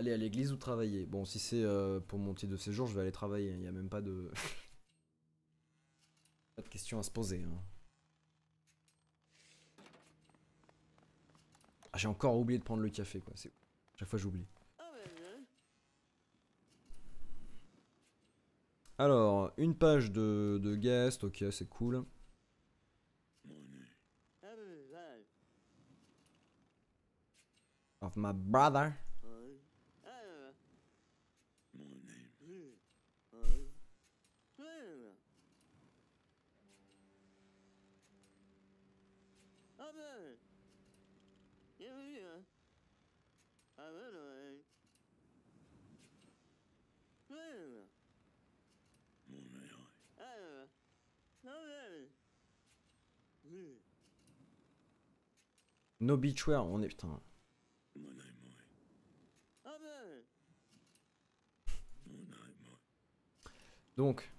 Aller à l'église ou travailler Bon, si c'est euh, pour mon titre de séjour, je vais aller travailler. Il n'y a même pas de... <laughs> pas de question à se poser. hein. Ah, j'ai encore oublié de prendre le café, quoi. Chaque fois, j'oublie. Ah ben, hein. Alors, une page de, guest, ok, c'est cool. Of my brother. Ouais. Ah ben, ouais. Ouais. Ouais. Ah ben. Bienvenue, hein. Ah ben, ouais. Ouais. Ah ben. Ah ben. Ouais. No beachwear, on est putain. Donc,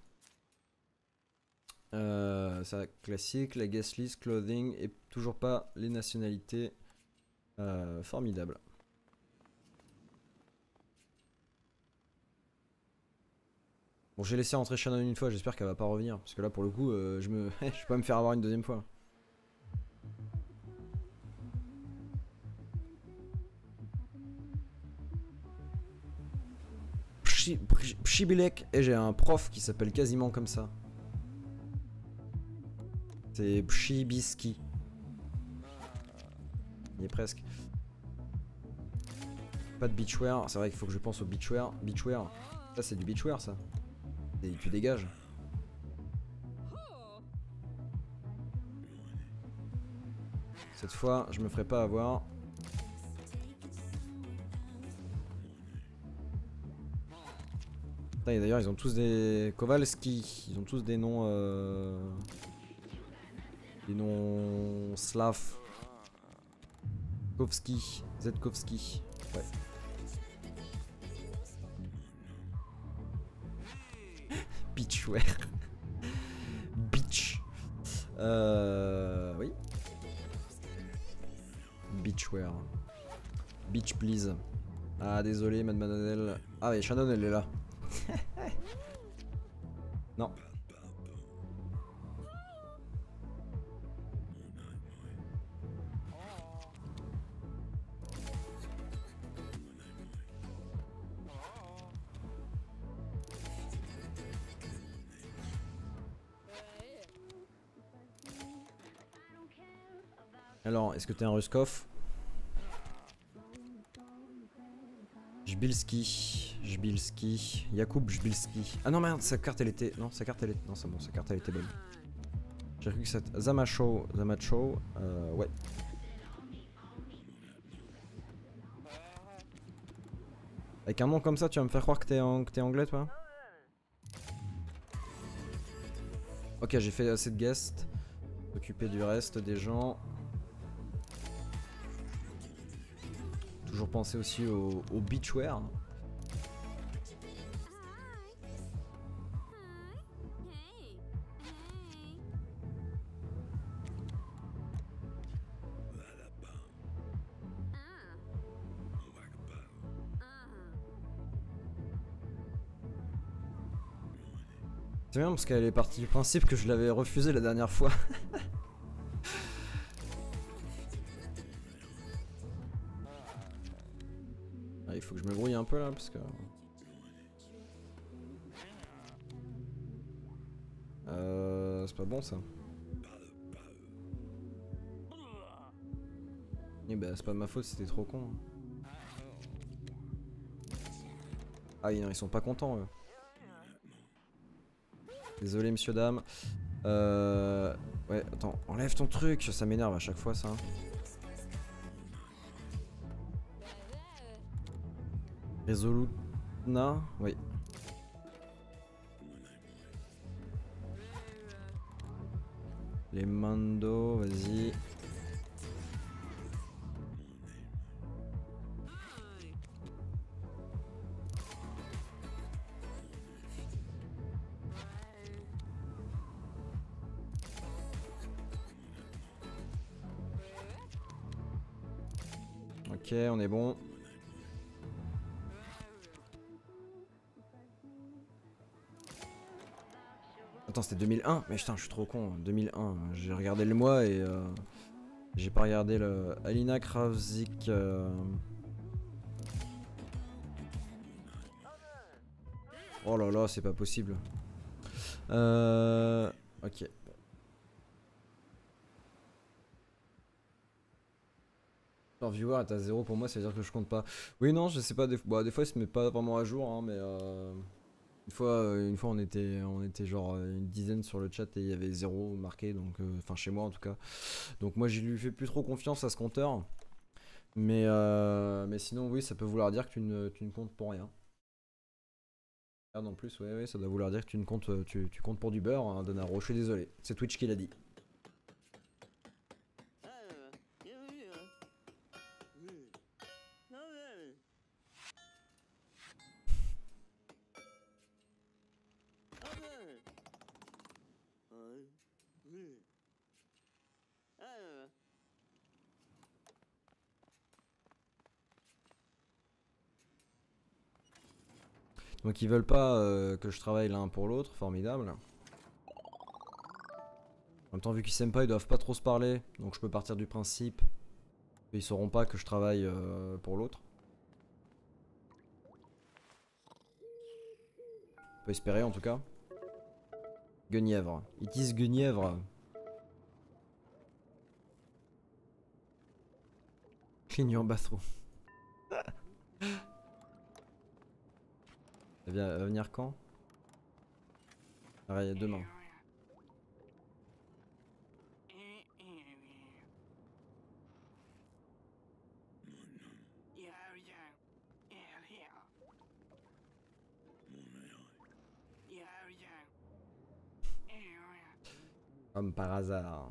euh, ça classique, la guest list, clothing et toujours pas les nationalités. Euh, formidable. Bon, j'ai laissé rentrer Shannon une fois, j'espère qu'elle va pas revenir. Parce que là, pour le coup, euh, je me, <laughs> je vais pas me faire avoir une deuxième fois. Pchibilek, et j'ai un prof qui s'appelle quasiment comme ça. C'est Pchibiski. Il est presque. Pas de beachwear, c'est vrai qu'il faut que je pense au beachwear. Beachwear, ça c'est du beachwear ça. Et tu dégages. Cette fois, je me ferai pas avoir. D'ailleurs, ils ont tous des. Kowalski, ils ont tous des noms. euh, Des noms slaves. Kovski, Zetkovski. Ouais. <laughs> Beachwear. Beach. <laughs> Euh. Oui. Beachwear. Beach, please. Ah, désolé, mademoiselle. Ah, mais Shannon, elle est là. Est-ce que t'es un Ruskov? Jbilski, Jbilski, Jakub Jbilski. Ah non merde, sa carte elle était... Non, sa carte elle était... Non c'est bon, sa carte elle était bonne. J'ai cru que c'était... Zamacho, Zamacho, euh, ouais. Avec un nom comme ça, tu vas me faire croire que t'es ang- que t'es anglais toi? Ok, j'ai fait assez de guests. S'occuper du reste des gens. Penser aussi au, au beachwear. C'est bien parce qu'elle est partie du principe que je l'avais refusé la dernière fois. <laughs> Euh, c'est pas bon ça. Eh ben c'est pas de ma faute, c'était trop con. hein. Ah ils sont pas contents eux. Désolé, monsieur, dame. Euh... Ouais, attends, enlève ton truc, ça m'énerve à chaque fois ça. Resolutna Oui. Les Mando, vas-y. Ok, on est bon. Attends, c'était 2001 Mais je suis trop con. 2001. J'ai regardé le mois et euh, j'ai pas regardé le. Alina Kravzik. euh. Oh là là, c'est pas possible. Euh. Ok. Leur viewer est à zéro pour moi, ça veut dire que je compte pas. Oui, non, je sais pas. Des, bah, des fois, il se met pas vraiment à jour, hein, mais euh, une fois, euh, une fois, on était, on était genre euh, une dizaine sur le chat et il y avait zéro marqué, donc, euh, enfin chez moi en tout cas. Donc moi, je lui fais plus trop confiance à ce compteur. Mais, mais sinon, oui, ça peut vouloir dire que tu ne, tu ne comptes pour rien. En plus, ouais, ouais, ça doit vouloir dire que tu ne comptes pour du beurre, hein, Donaro. Je suis désolé. C'est Twitch qui l'a dit. Donc ils veulent pas euh, que je travaille l'un pour l'autre, formidable. En même temps, vu qu'ils s'aiment pas, ils doivent pas trop se parler, donc je peux partir du principe qu'ils sauront pas que je travaille euh, pour l'autre. On peut espérer en tout cas. Guenièvre. It is Guenièvre. Clean your bathroom. Elle va venir quand demain. Comme par hasard.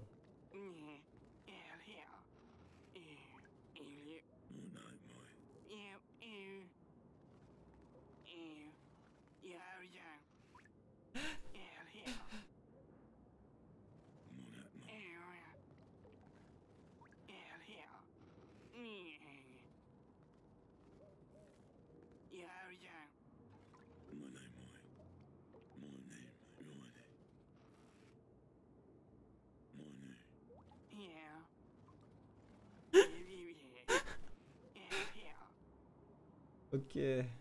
Ok. <laughs>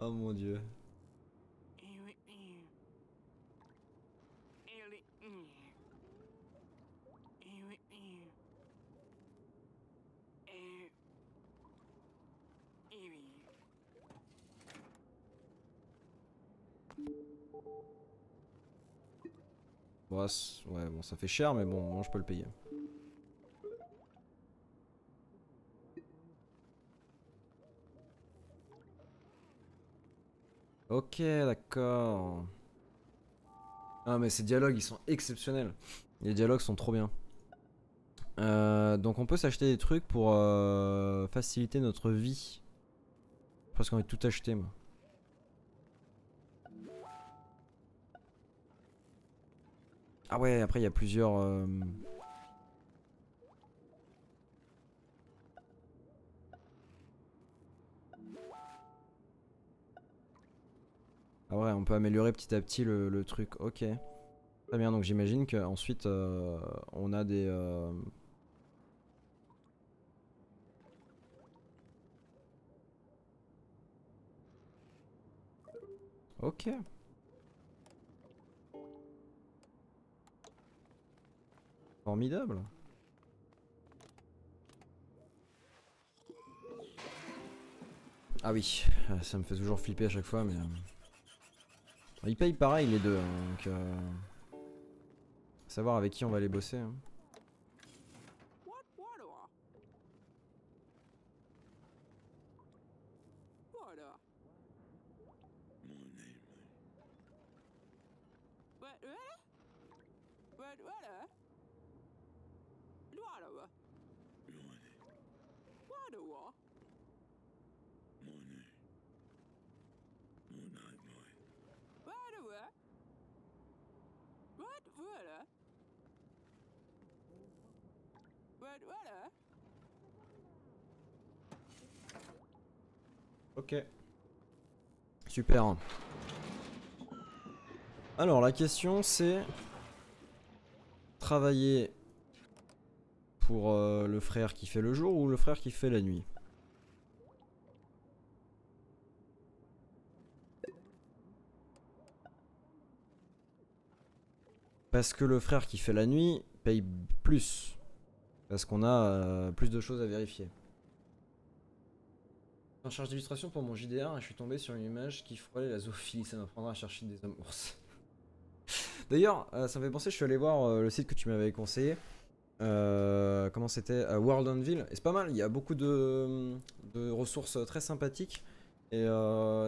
Oh mon dieu. Ouais, bon, ça fait cher, mais bon, je peux le payer. Ok, d'accord. Ah, mais ces dialogues, ils sont exceptionnels. Les dialogues sont trop bien. Euh, donc on peut s'acheter des trucs pour euh, faciliter notre vie. Parce qu'on est tout acheté, moi. Ah ouais, après il y a plusieurs... euh, Ah ouais, on peut améliorer petit à petit le, le truc. Ok. Très bien, donc j'imagine qu'ensuite euh, on a des... euh, Ok. Formidable. Ah oui, euh, ça me fait toujours flipper à chaque fois, mais... euh, Ils payent pareil les deux, hein, donc... euh, Savoir avec qui on va aller bosser. hein. What water? Water. What water? What water? Water. Water. wa- Water. wa- What water? What water? Ok. Super. Alors la question c'est travailler pour euh, le frère qui fait le jour ou le frère qui fait la nuit? Parce que le frère qui fait la nuit paye plus. Parce qu'on a euh, plus de choses à vérifier. En charge d'illustration pour mon JDR et je suis tombé sur une image qui frôlait la zoophilie, ça m'apprendra à chercher des hommes ours. <laughs> D'ailleurs, euh, ça me fait penser, je suis allé voir euh, le site que tu m'avais conseillé. Euh, comment c'était World Anvil. Et c'est pas mal, il y a beaucoup de, ressources très sympathiques. Et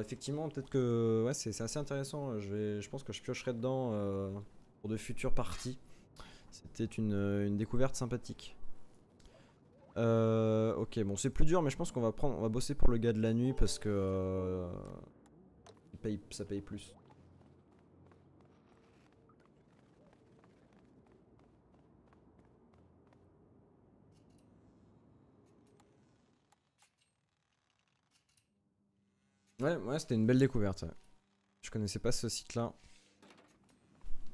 effectivement, peut-être que c'est assez intéressant. Je, pense que je piocherai dedans pour de futures parties. C'était une découverte sympathique. Euh, ok, bon, c'est plus dur, mais je pense qu'on va prendre, on va bosser pour le gars de la nuit parce que euh, ça paye plus. Ouais, ouais, c'était une belle découverte. Je connaissais pas ce site-là.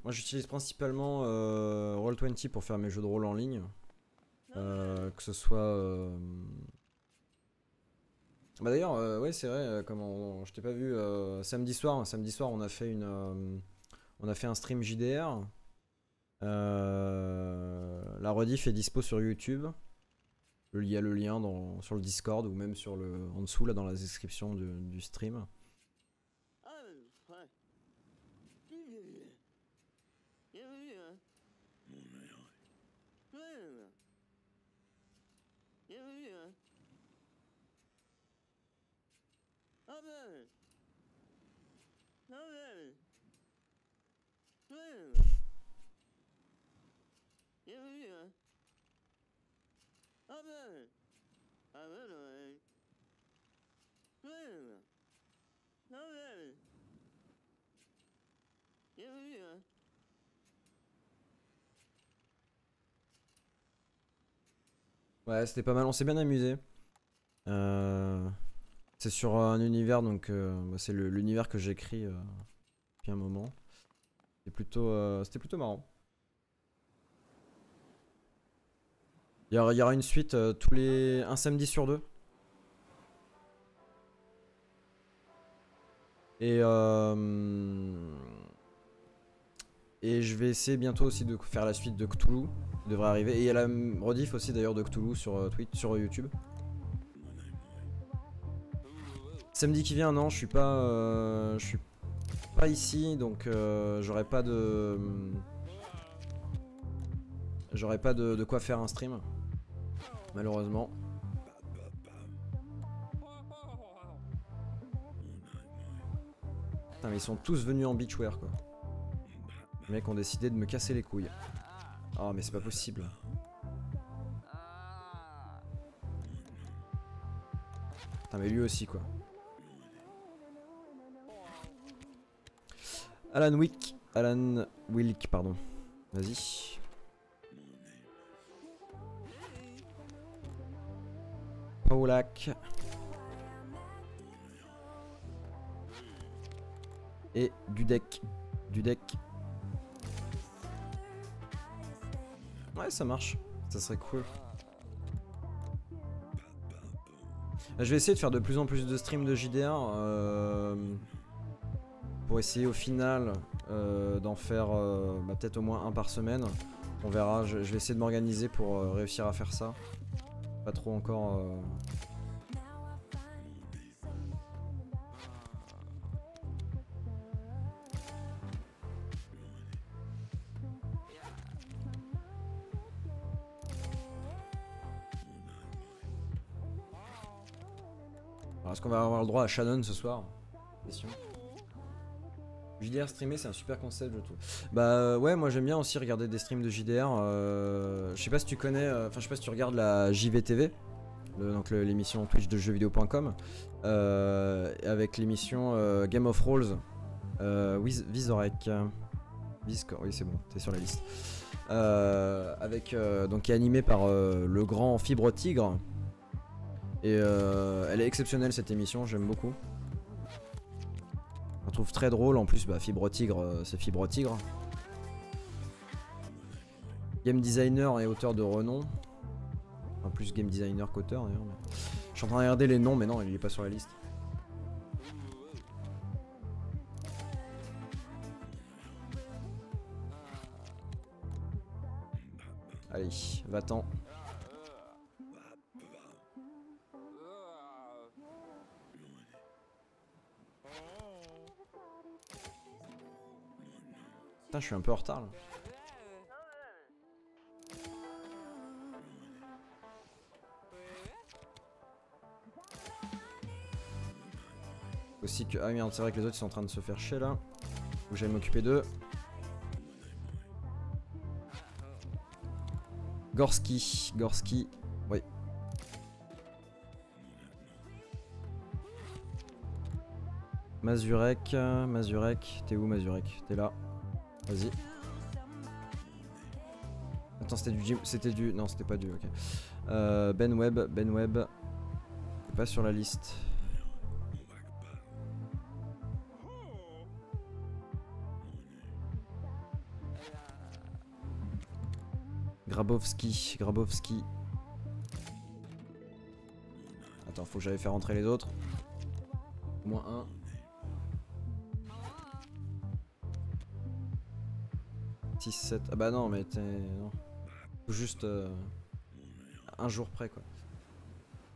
Moi, j'utilise principalement euh, Roll20 pour faire mes jeux de rôle en ligne. Euh, que ce soit. euh, Bah d'ailleurs, euh, ouais, c'est vrai. euh, Comme on- je t'ai pas vu samedi soir. Samedi soir, on a fait une, on a fait un stream JDR. La rediff est dispo sur YouTube. Il y a le lien dans, sur le Discord ou même sur le en dessous là dans la description du stream. Ah, ouais. Yeah, yeah. Ouais. Yeah, yeah. Ouais, c'était pas mal, on s'est bien amusé. Euh, c'est sur un univers, donc euh, bah, c'est l'univers que j'écris euh, depuis un moment. C'était plutôt, euh, c'était plutôt marrant. Il y, aura- une suite tous les un samedi sur deux. Et je vais essayer bientôt aussi de faire la suite de Cthulhu. qui devrait arriver. Et il y a la rediff aussi d'ailleurs de Cthulhu sur Twitch, sur YouTube. Samedi qui vient, non, je suis pas, euh, je suis pas ici, donc euh, j'aurai pas de, j'aurai pas de, quoi faire un stream, malheureusement. Putain, mais ils sont tous venus en beachwear quoi. Les mecs ont décidé de me casser les couilles. Oh mais c'est pas possible. Putain mais lui aussi quoi. Alan Wick. Alan Wilk, pardon. Vas-y. Paulac. Et du deck. Du deck. Ouais, ça marche. Ça serait cool. Je vais essayer de faire de plus en plus de streams de JDR. euh, pour essayer au final euh, d'en faire euh, bah, peut-être au moins un par semaine. On verra, je, vais essayer de m'organiser pour euh, réussir à faire ça. Pas trop encore. Est-ce qu'on va avoir le droit à Shannon ce soir? Question. JDR streamer c'est un super concept je trouve. Bah euh, ouais moi j'aime bien aussi regarder des streams de JDR. euh, je sais pas si tu connais, euh, enfin je sais pas si tu regardes la JVTV, donc l'émission Twitch de jeuxvideo.com, avec l'émission Game of Rolls, Wiz- Vizorek. Oui c'est bon, t'es sur la liste. Avec donc qui est animée par le grand Fibre Tigre. Et elle est exceptionnelle cette émission, j'aime beaucoup. Trouve très drôle, en plus bah, Fibre Tigre, euh, c'est Fibre Tigre. Game designer et auteur de renom. En plus game designer qu'auteur d'ailleurs. Je suis en train de regarder les noms, mais non, il est pas sur la liste. Allez, va-t'en. Putain, je suis un peu en retard là. Aussi que. Ah merde, c'est vrai que les autres ils sont en train de se faire chier là. Que j'aille m'occuper d'eux. Gorski, Gorski, oui. Mazurek, Mazurek, t'es où Mazurek? T'es là. Vas-y. Attends, c'était du c'était du non, c'était pas du OK. Euh, ben Webb, Ben Webb. t'es Pas sur la liste. Grabowski, Grabowski. Attends, faut que j'aille faire rentrer les autres. Au moins un. Ah bah non, mais t'es. Juste. euh, un jour près, quoi.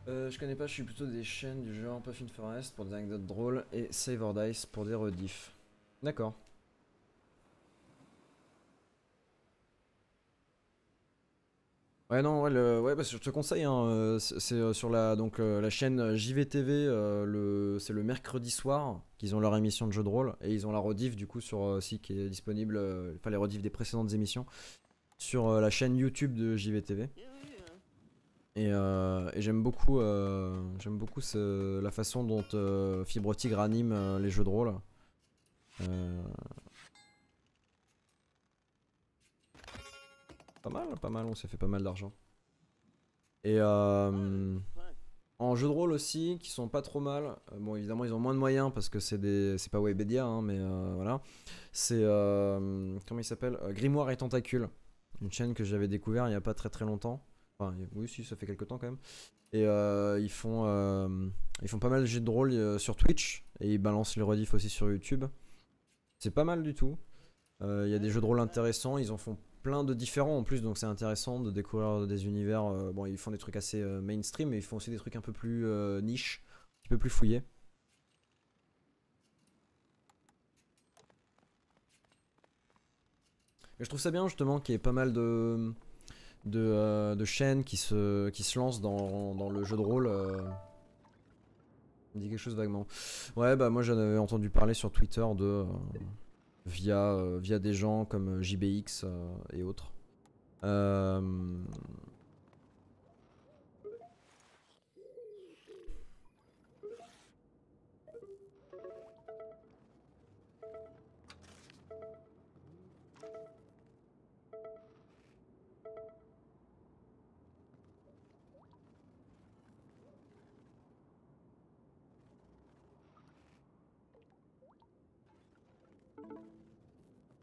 Euh, je connais pas, je suis plutôt des chaînes du genre Puffin Forest pour des anecdotes drôles et Save or Dice pour des rediffs. D'accord. Ouais non ouais, le, ouais bah, je te conseille hein, euh, c'est euh, sur la donc euh, la chaîne JVTV le c'est le mercredi soir qu'ils ont leur émission de jeu de rôle et ils ont la rediff du coup sur aussi qui est disponible enfin les rediffs des précédentes émissions sur la chaîne YouTube de JVTV et, euh, et j'aime beaucoup euh, j'aime beaucoup ce- la façon dont euh, Fibre Tigre anime les jeux de rôle Pas mal, pas mal, on s'est fait pas mal d'argent. Et euh, en jeu de rôle aussi, qui sont pas trop mal. Euh, bon, évidemment, ils ont moins de moyens parce que c'est des, c'est pas Webedia, hein, mais euh, voilà. C'est comment il s'appelle? Grimoire et Tentacule, une chaîne que j'avais découvert il y a pas très très longtemps. Enfin, oui, si, ça fait quelques temps quand même. Et ils font, ils font pas mal de jeux de rôle sur Twitch et ils balancent les rediffs aussi sur YouTube. C'est pas mal du tout. Il y a des jeux de rôle intéressants, ils en font plein de différents en plus, donc c'est intéressant de découvrir des univers. euh, bon, ils font des trucs assez euh, mainstream, mais ils font aussi des trucs un peu plus euh, niche, un petit peu plus fouillés. Mais je trouve ça bien justement qu'il y ait pas mal de, de, chaînes qui se, qui se lancent dans, dans le jeu de rôle. me dit quelque chose vaguement. Ouais, bah moi j'en avais entendu parler sur Twitter de. Via, euh, via des gens comme euh, JBX euh, et autres.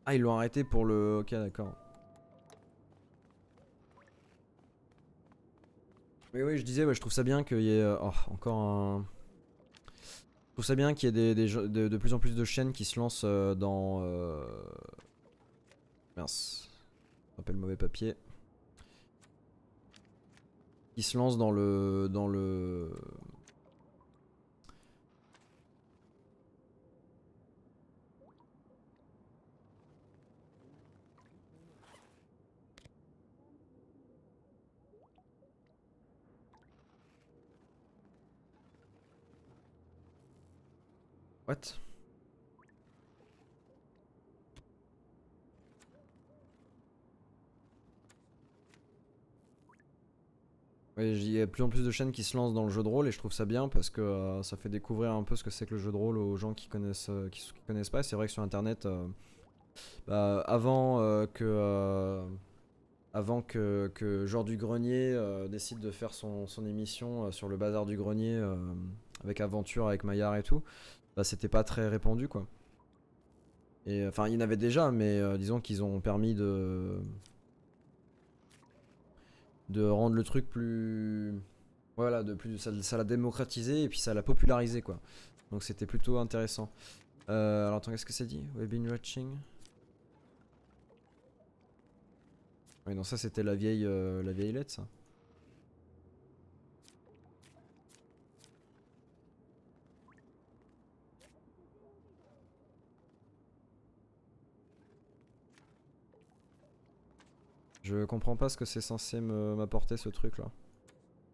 Ah, ils l'ont arrêté pour le. Ok, d'accord. Mais oui, je disais, ouais, je trouve ça bien qu'il y ait euh, oh, encore un. trouve ça bien qu'il y ait des, de, plus en plus de chaînes qui se lancent euh, dans. Euh... Mince. Je rappelle le mauvais papier. Qui se lancent dans le. Dans le. What? Ouais, il y a de plus en plus de chaînes qui se lancent dans le jeu de rôle et je trouve ça bien parce que euh, ça fait découvrir un peu ce que c'est que le jeu de rôle aux gens qui connaissent, euh, qui, connaissent pas. C'est vrai que sur internet, euh, bah, avant que. avant que, que Genre du Grenier décide de faire son, son émission sur le bazar du grenier avec Aventure, avec Maillard et tout, bah, c'était pas très répandu quoi. Et enfin, il y en avait déjà, mais euh, disons qu'ils ont permis de de rendre le truc plus voilà de plus ça ça l'a démocratisé et puis ça l'a popularisé quoi. Donc c'était plutôt intéressant. Euh, alors attends qu'est-ce que c'est dit? We've been watching. Oui non ça c'était la vieille euh, la vieille lettre ça Je comprends pas ce que c'est censé m'apporter ce truc là.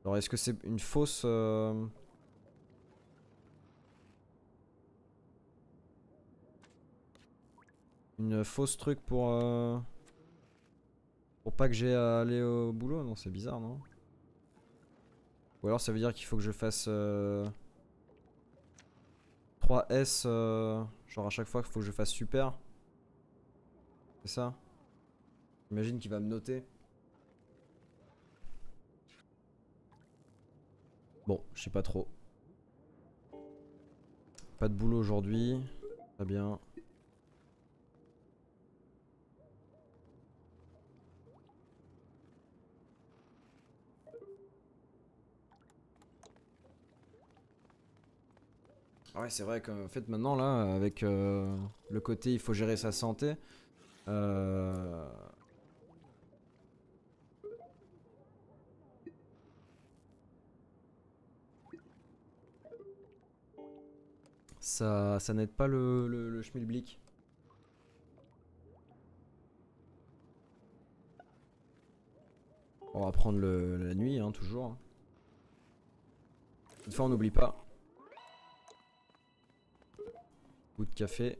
Alors est-ce que c'est une fausse... euh, Une fausse truc pour... euh, Pour pas que j'ai à aller au boulot? Non c'est bizarre non? Ou alors ça veut dire qu'il faut que je fasse... euh, 3S... euh, Genre à chaque fois qu'il faut que je fasse super. C'est ça? J'imagine qu'il va me noter. Bon, je sais pas trop. Pas de boulot aujourd'hui. Très bien. Ouais, c'est vrai qu'en fait maintenant là, avec euh, le côté il faut gérer sa santé, euh, ça, ça n'aide pas le, le, le schmilblick. On va prendre la nuit, hein, toujours. hein. Une fois on n'oublie pas. Goût de café.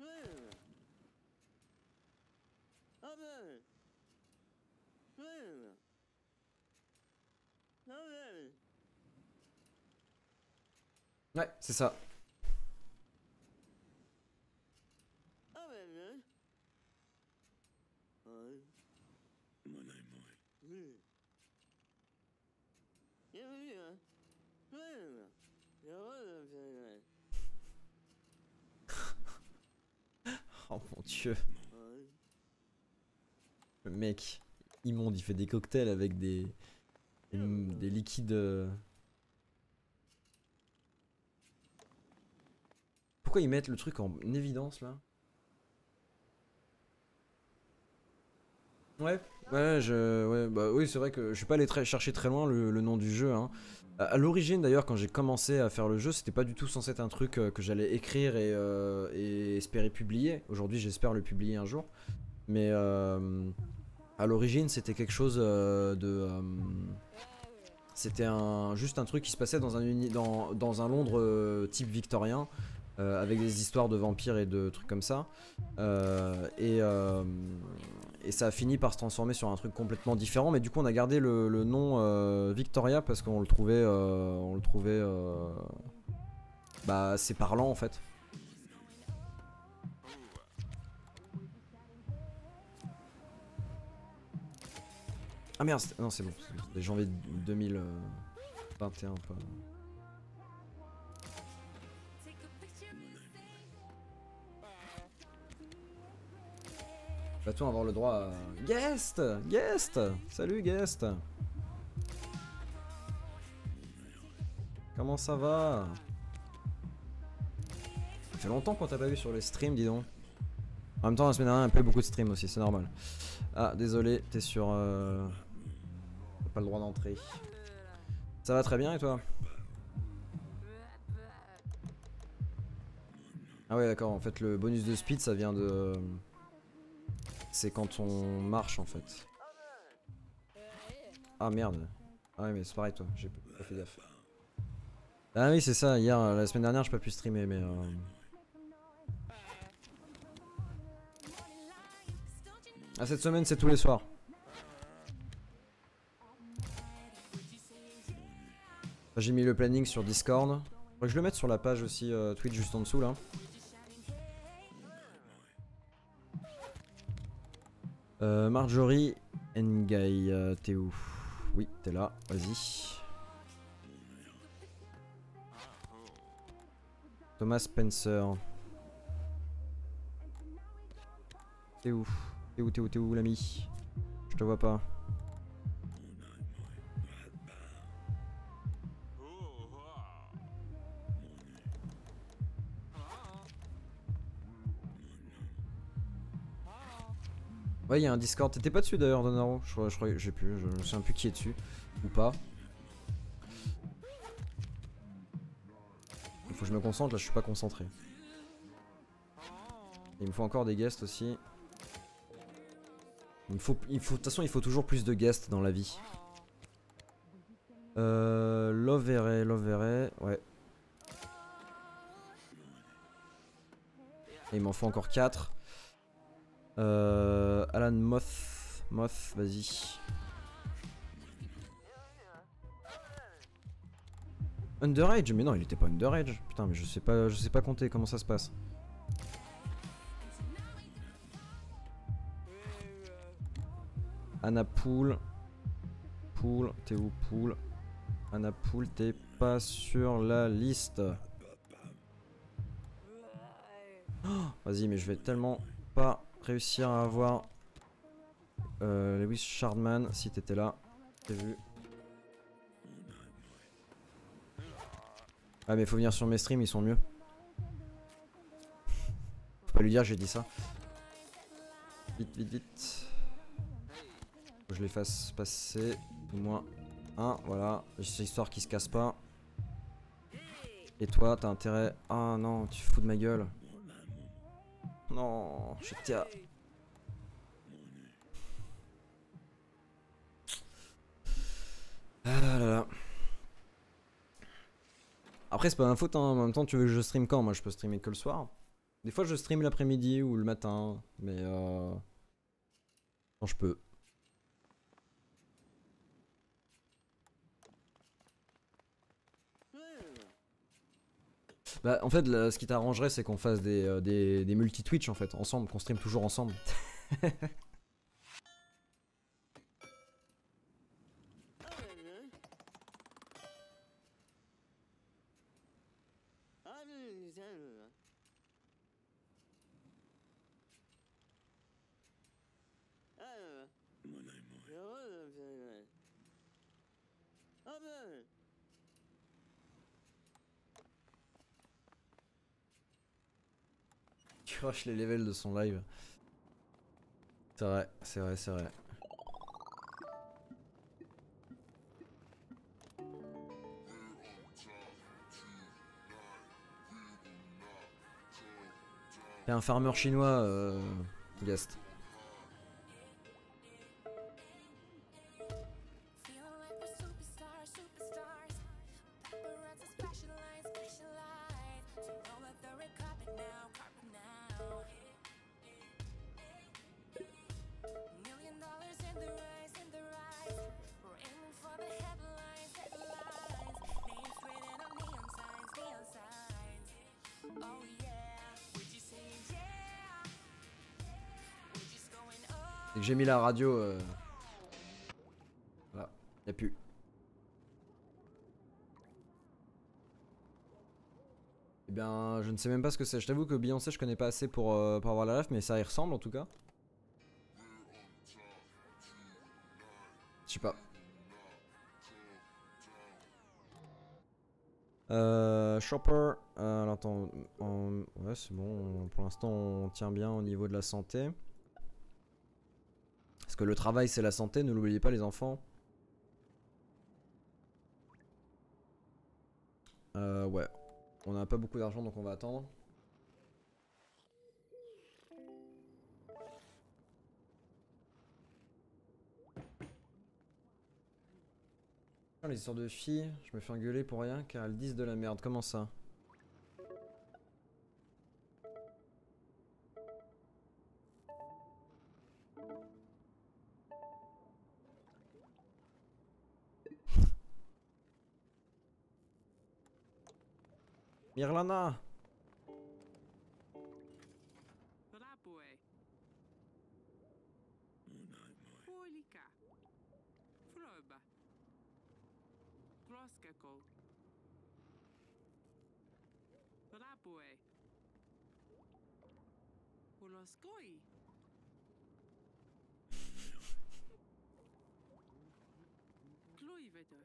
Ah ben. Ouais. Ah ben. Ouais, c'est ça. Ah ben. hein. Ouais. Oui. Ja, oui, hein. Ouais. Ouais, ouais, <laughs> Oh mon dieu. Le mec, immonde, il fait des cocktails avec des, des, des liquides. Pourquoi ils mettent le truc en évidence là? Ouais, ouais, je, ouais, bah oui, c'est vrai que je suis pas allé chercher très loin le, nom du jeu. Hein. À, l'origine d'ailleurs, quand j'ai commencé à faire le jeu, c'était pas du tout censé être un truc euh, que j'allais écrire et, euh, et espérer publier. Aujourd'hui, j'espère le publier un jour. Mais euh, à l'origine, c'était quelque chose de. c'était un, juste un truc qui se passait dans un, Londres type victorien, euh, avec des histoires de vampires et de trucs comme ça. Euh, et, euh, et ça a fini par se transformer sur un truc complètement différent. Mais du coup, on a gardé le, nom Victoria parce qu'on le trouvait, on le trouvait, bah, c'est parlant en fait. Ah merde, non c'est bon, c'est janvier 2021 pas. Va-t-on avoir le droit à... Guest Guest Salut Guest Comment ça va? Ça fait longtemps qu'on t'a pas vu sur les streams, dis donc. En même temps, la semaine dernière, un peu beaucoup de streams aussi, c'est normal. Ah, désolé, t'es sur... Euh... Pas le droit d'entrer. Ça va très bien et toi? Ah ouais d'accord, en fait le bonus de speed ça vient de... C'est quand on marche en fait. Ah merde. Ah ouais mais c'est pareil toi, j'ai pas fait gaffe. Ah oui c'est ça, hier, la semaine dernière j'ai pas pu streamer mais... Euh... Ah cette semaine c'est tous les soirs. J'ai mis le planning sur Discord. Faudrait que je le mette sur la page aussi euh, Twitch juste en dessous là. Euh, Marjorie Nguy, euh, t'es où? Oui, t'es là, vas-y. Thomas Spencer. T'es où? T'es où, t'es où, t'es où l'ami? Je te vois pas. Ouais, il y a un Discord. T'étais pas dessus d'ailleurs, Donaro Je crois, je j'ai plus, je me souviens plus qui est dessus ou pas. Il faut que je me concentre, là je suis pas concentré. il me faut encore des guests aussi. Il faut, faut, de toute façon, il faut toujours plus de guests dans la vie. Euh, Lovere, Lovere, ouais. Et il m'en faut encore 4. Euh, Alan Moth. Moth, vas-y. Underage Mais non, il était pas underage. Putain, mais je sais pas, je sais pas compter comment ça se passe. Anna Pool. Pool, t'es où Pool Anna Pool, t'es pas sur la liste. Oh, Vas-y, mais je vais tellement pas réussir à avoir euh, Lewis Shardman si t'étais là. T'as vu. Ah mais faut venir sur mes streams, ils sont mieux. Faut pas lui dire j'ai dit ça. Vite, vite, vite. Faut que je les fasse passer au moins un, voilà. C'est histoire qu'ils se casse pas. Et toi, t'as intérêt... Ah non, tu fous de ma gueule. Non, je tiens. Ah là là. Après, c'est pas ma faute, hein. en même temps, tu veux que je stream quand? Moi, je peux streamer que le soir. Des fois, je stream l'après-midi ou le matin, mais euh... quand je peux. Bah, en fait, ce qui t'arrangerait, c'est qu'on fasse des, euh, des, des multi-Twitch en fait, ensemble, qu'on stream toujours ensemble. <laughs> Les levels de son live. C'est vrai, c'est vrai, c'est vrai. T'es un farmer chinois, euh, Guest. radio. Euh... Voilà, y'a plus. Eh bien, je ne sais même pas ce que c'est. Je t'avoue que Beyoncé, je connais pas assez pour, euh, pour avoir la ref, mais ça y ressemble en tout cas. Je sais pas. Euh, shopper, euh, alors attends, ouais c'est bon, pour l'instant on tient bien au niveau de la santé. Le travail c'est la santé, ne l'oubliez pas les enfants. Euh, ouais, on n'a pas beaucoup d'argent donc on va attendre. Les histoires de filles, je me fais engueuler pour rien car elles disent de la merde. Comment ça? Ярлана! Roskakol. Rapue. Uloskoi. Kluivedo.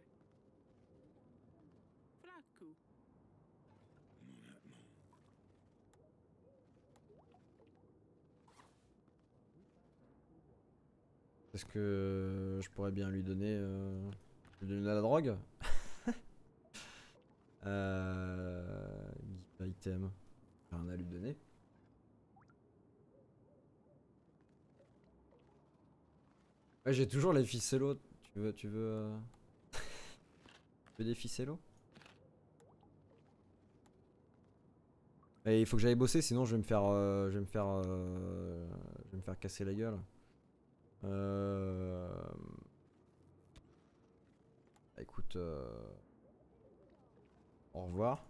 Frakku. Est-ce que je pourrais bien lui donner, euh, lui donner de la drogue <laughs> euh, Item. Rien à lui donner. Ouais, j'ai toujours les ficellos. Tu veux, tu veux, euh, <laughs> tu veux des ficellos? Et il faut que j'aille bosser, sinon je vais me faire, euh, je vais me faire, euh, je vais me faire casser la gueule. Euh... Écoute, euh, au revoir.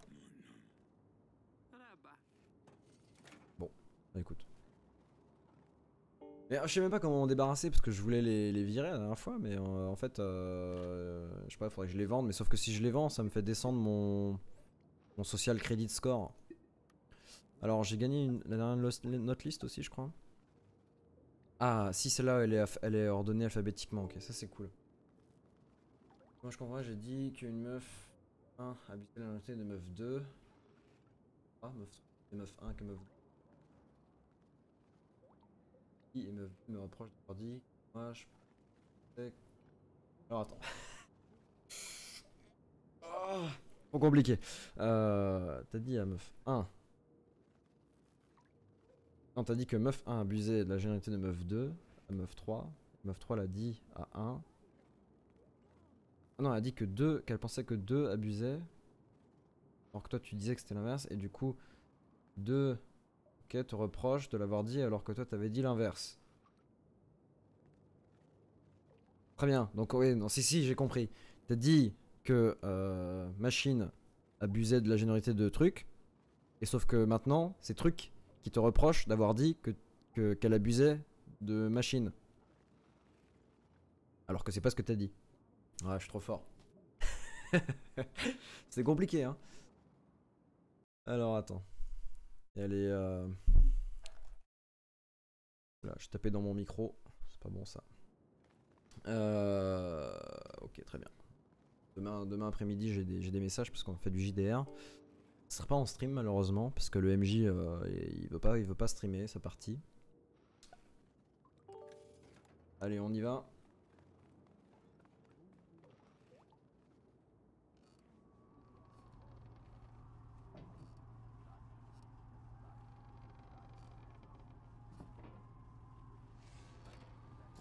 Bah, écoute. Mais euh, je sais même pas comment m'en débarrasser parce que je voulais les, virer la dernière fois, mais euh, en fait, euh, je sais pas, faudrait que je les vende. Mais sauf que si je les vends, ça me fait descendre mon, mon social credit score. Alors j'ai gagné une, la dernière list aussi, je crois. Ah, si celle-là, elle est, elle est ordonnée alphabétiquement. Ok, ça c'est cool. Moi je comprends, j'ai dit qu'une meuf 1 habitait la moitié de meuf 2. Ah, meuf 3, et meuf 1 que meuf 2. Et meuf 2 me reproche d'avoir dit moi je Alors attends. Ah, <laughs> trop compliqué. Euh, t'as dit à meuf 1. Non, t'as dit que meuf 1 abusait de la généralité de meuf 2 à meuf 3. Meuf 3 l'a dit à 1. Ah non, elle a dit que 2, qu'elle pensait que 2 abusait. Alors que toi tu disais que c'était l'inverse. Et du coup, 2 ok, te reproche de l'avoir dit alors que toi t'avais dit l'inverse. Très bien. Donc oui, non, si si, j'ai compris. T'as dit que euh, machine abusait de la généralité de truc. Et sauf que maintenant, c'est truc qui te reproche d'avoir dit que que- qu'elle abusait de machine. Alors que c'est pas ce que t'as dit. Ouais, je suis trop fort. <laughs> c'est compliqué, hein. Alors, attends. Elle est. Euh... Là, je tapais dans mon micro. C'est pas bon ça. Euh... Ok, très bien. Demain, demain après-midi, j'ai des, j'ai des messages parce qu'on fait du JDR. Ce sera pas en stream malheureusement parce que le MJ euh, il veut pas, il streamer sa partie. Allez, on y va.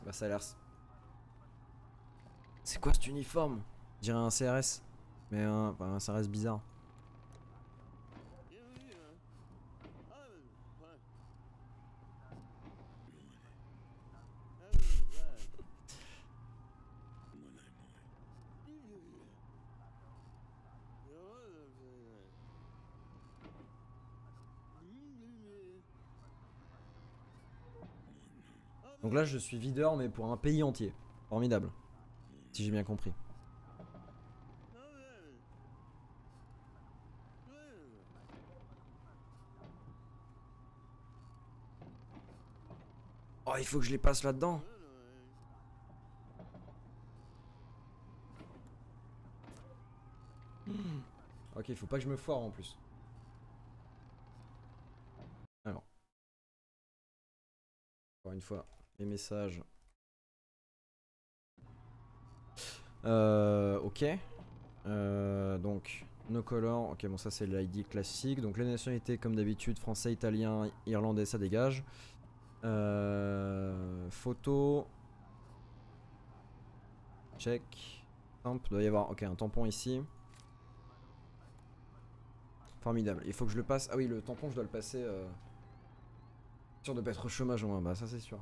Bah ça a l'air... C'est quoi cet uniforme? Je dirais un CRS. Mais un CRS bizarre. Donc là, je suis videur, mais pour un pays entier. Formidable. Si j'ai bien compris. Oh, il faut que je les passe là-dedans. Hmm. Ok, il faut pas que je me foire en plus. Alors. Encore une fois, les messages. Euh, ok. Euh, donc, no color. Ok, bon, ça c'est l'ID classique. Donc, les nationalités, comme d'habitude, français, italien, irlandais, ça dégage. Euh, photo. Check. Temp, doit y avoir. Un tampon ici. Formidable. Il faut que je le passe. Ah oui, le tampon, je dois le passer. Sûr de pas être au chômage au moins. Bah, ça, c'est sûr.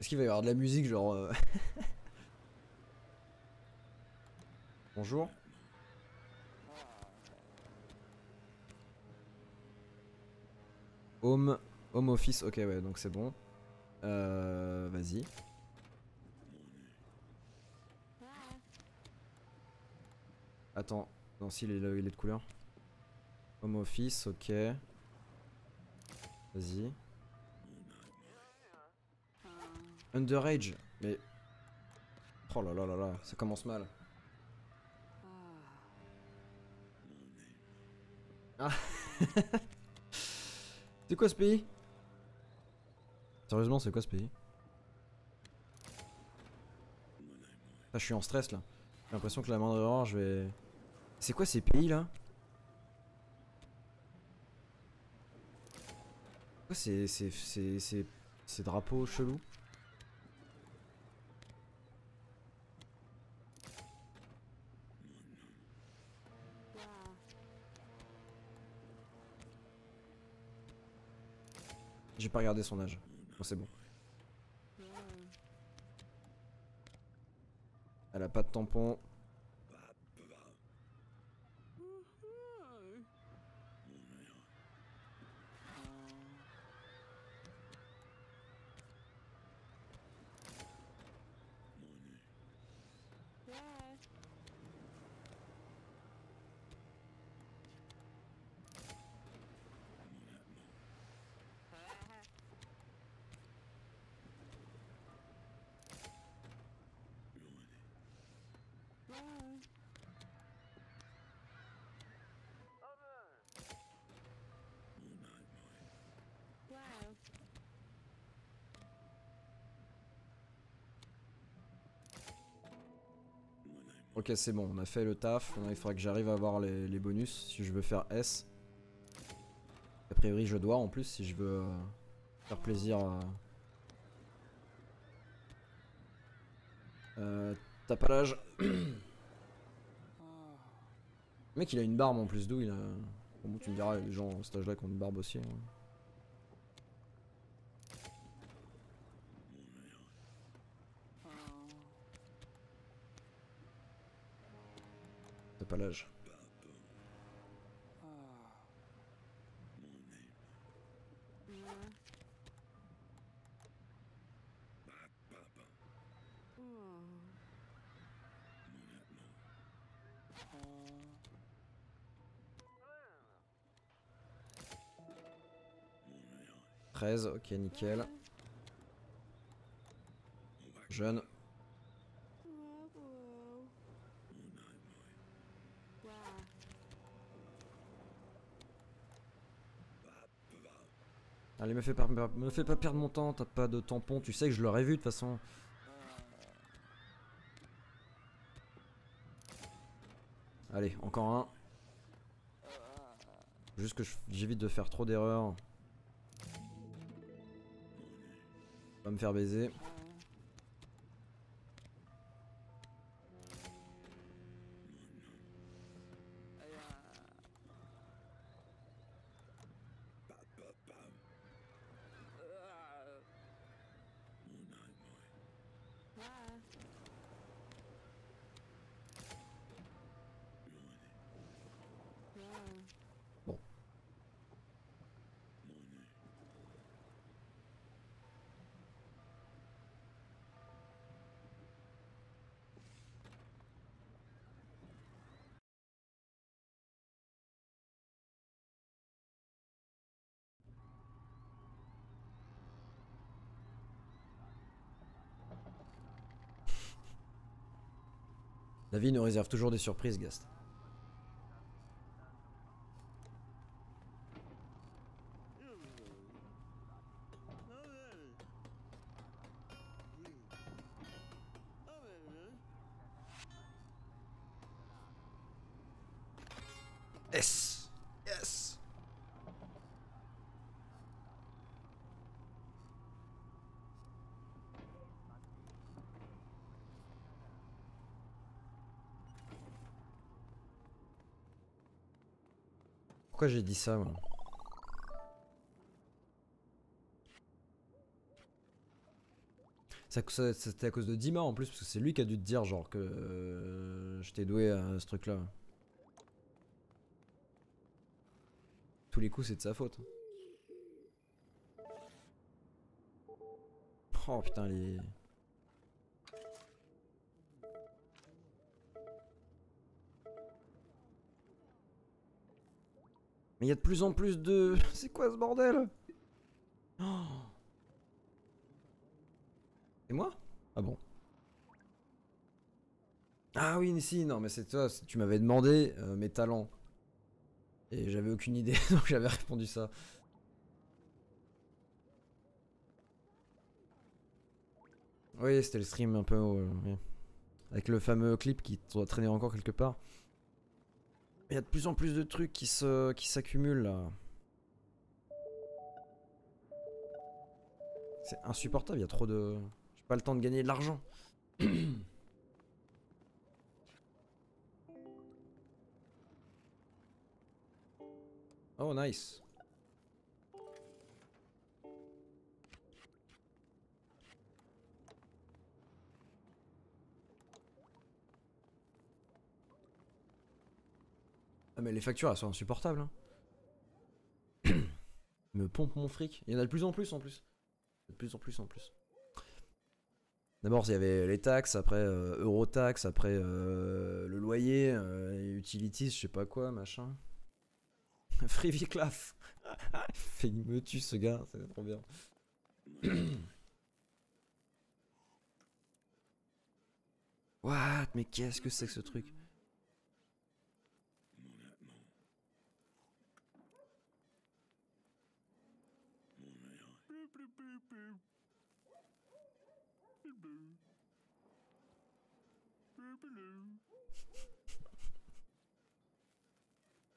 Est-ce qu'il va y avoir de la musique, genre. euh, <laughs> Bonjour. Home, home office, ok ouais donc c'est bon. Euh, Vas-y. Attends, non si il est, il est de couleur. Home office, ok. Vas-y. Underage, mais... Oh là là là là, ça commence mal. Ah <laughs> C'est quoi ce pays? Sérieusement, c'est quoi ce pays? Ah, je suis en stress là. J'ai l'impression que la moindre erreur, je vais. C'est quoi ces pays là? Quoi ces, ces, ces, ces, ces drapeaux chelous? J'ai pas regardé son âge. C'est bon. Elle a pas de tampon. Ok, c'est bon, on a fait le taf. Il faudra que j'arrive à avoir les, bonus si je veux faire S. A priori, je dois en plus si je veux euh, faire plaisir à. T'as pas l'âge mec, il a une barbe en plus d'où il a. Bon, tu me diras, les gens à cet âge-là qui ont une barbe aussi. hein. Pas l'âge. « 13, ok nickel. Jeune. Allez, me fais pas, me fais pas perdre mon temps, t'as pas de tampon, tu sais que je l'aurais vu de toute façon. Allez, encore un. Juste que j'évite de faire trop d'erreurs. Pas me faire baiser. La vie nous réserve toujours des surprises, Gast. Pourquoi j'ai dit ça moi C'était à cause de Dima en plus, parce que c'est lui qui a dû te dire genre que euh, j'étais doué à ce truc là. Tous les coups c'est de sa faute. Oh putain les... Mais il y a de plus en plus de... <laughs> C'est quoi ce bordel? Oh. C'est moi? Ah bon? Ah oui, si, non, mais c'est toi, tu m'avais demandé euh, mes talents. Et j'avais aucune idée, <laughs> donc j'avais répondu ça. Oui, c'était le stream un peu... euh. Avec le fameux clip qui doit traîner encore quelque part. Il y a de plus en plus de trucs qui se qui s'accumulent là. C'est insupportable, il y a trop de... J'ai pas le temps de gagner de l'argent. <clears throat> oh nice. Ah mais les factures elles sont insupportables. hein. <coughs> me pompe mon fric. Il y en a de plus en plus en plus. De plus en plus en plus. D'abord il y avait les taxes, après euh, Eurotax, après euh, le loyer, euh, utilities, je sais pas quoi, machin. <laughs> Free Viclaf. <laughs> Il me tue ce gars, c'est trop bien. <coughs> What? Mais qu'est-ce que c'est que ce truc? Blue.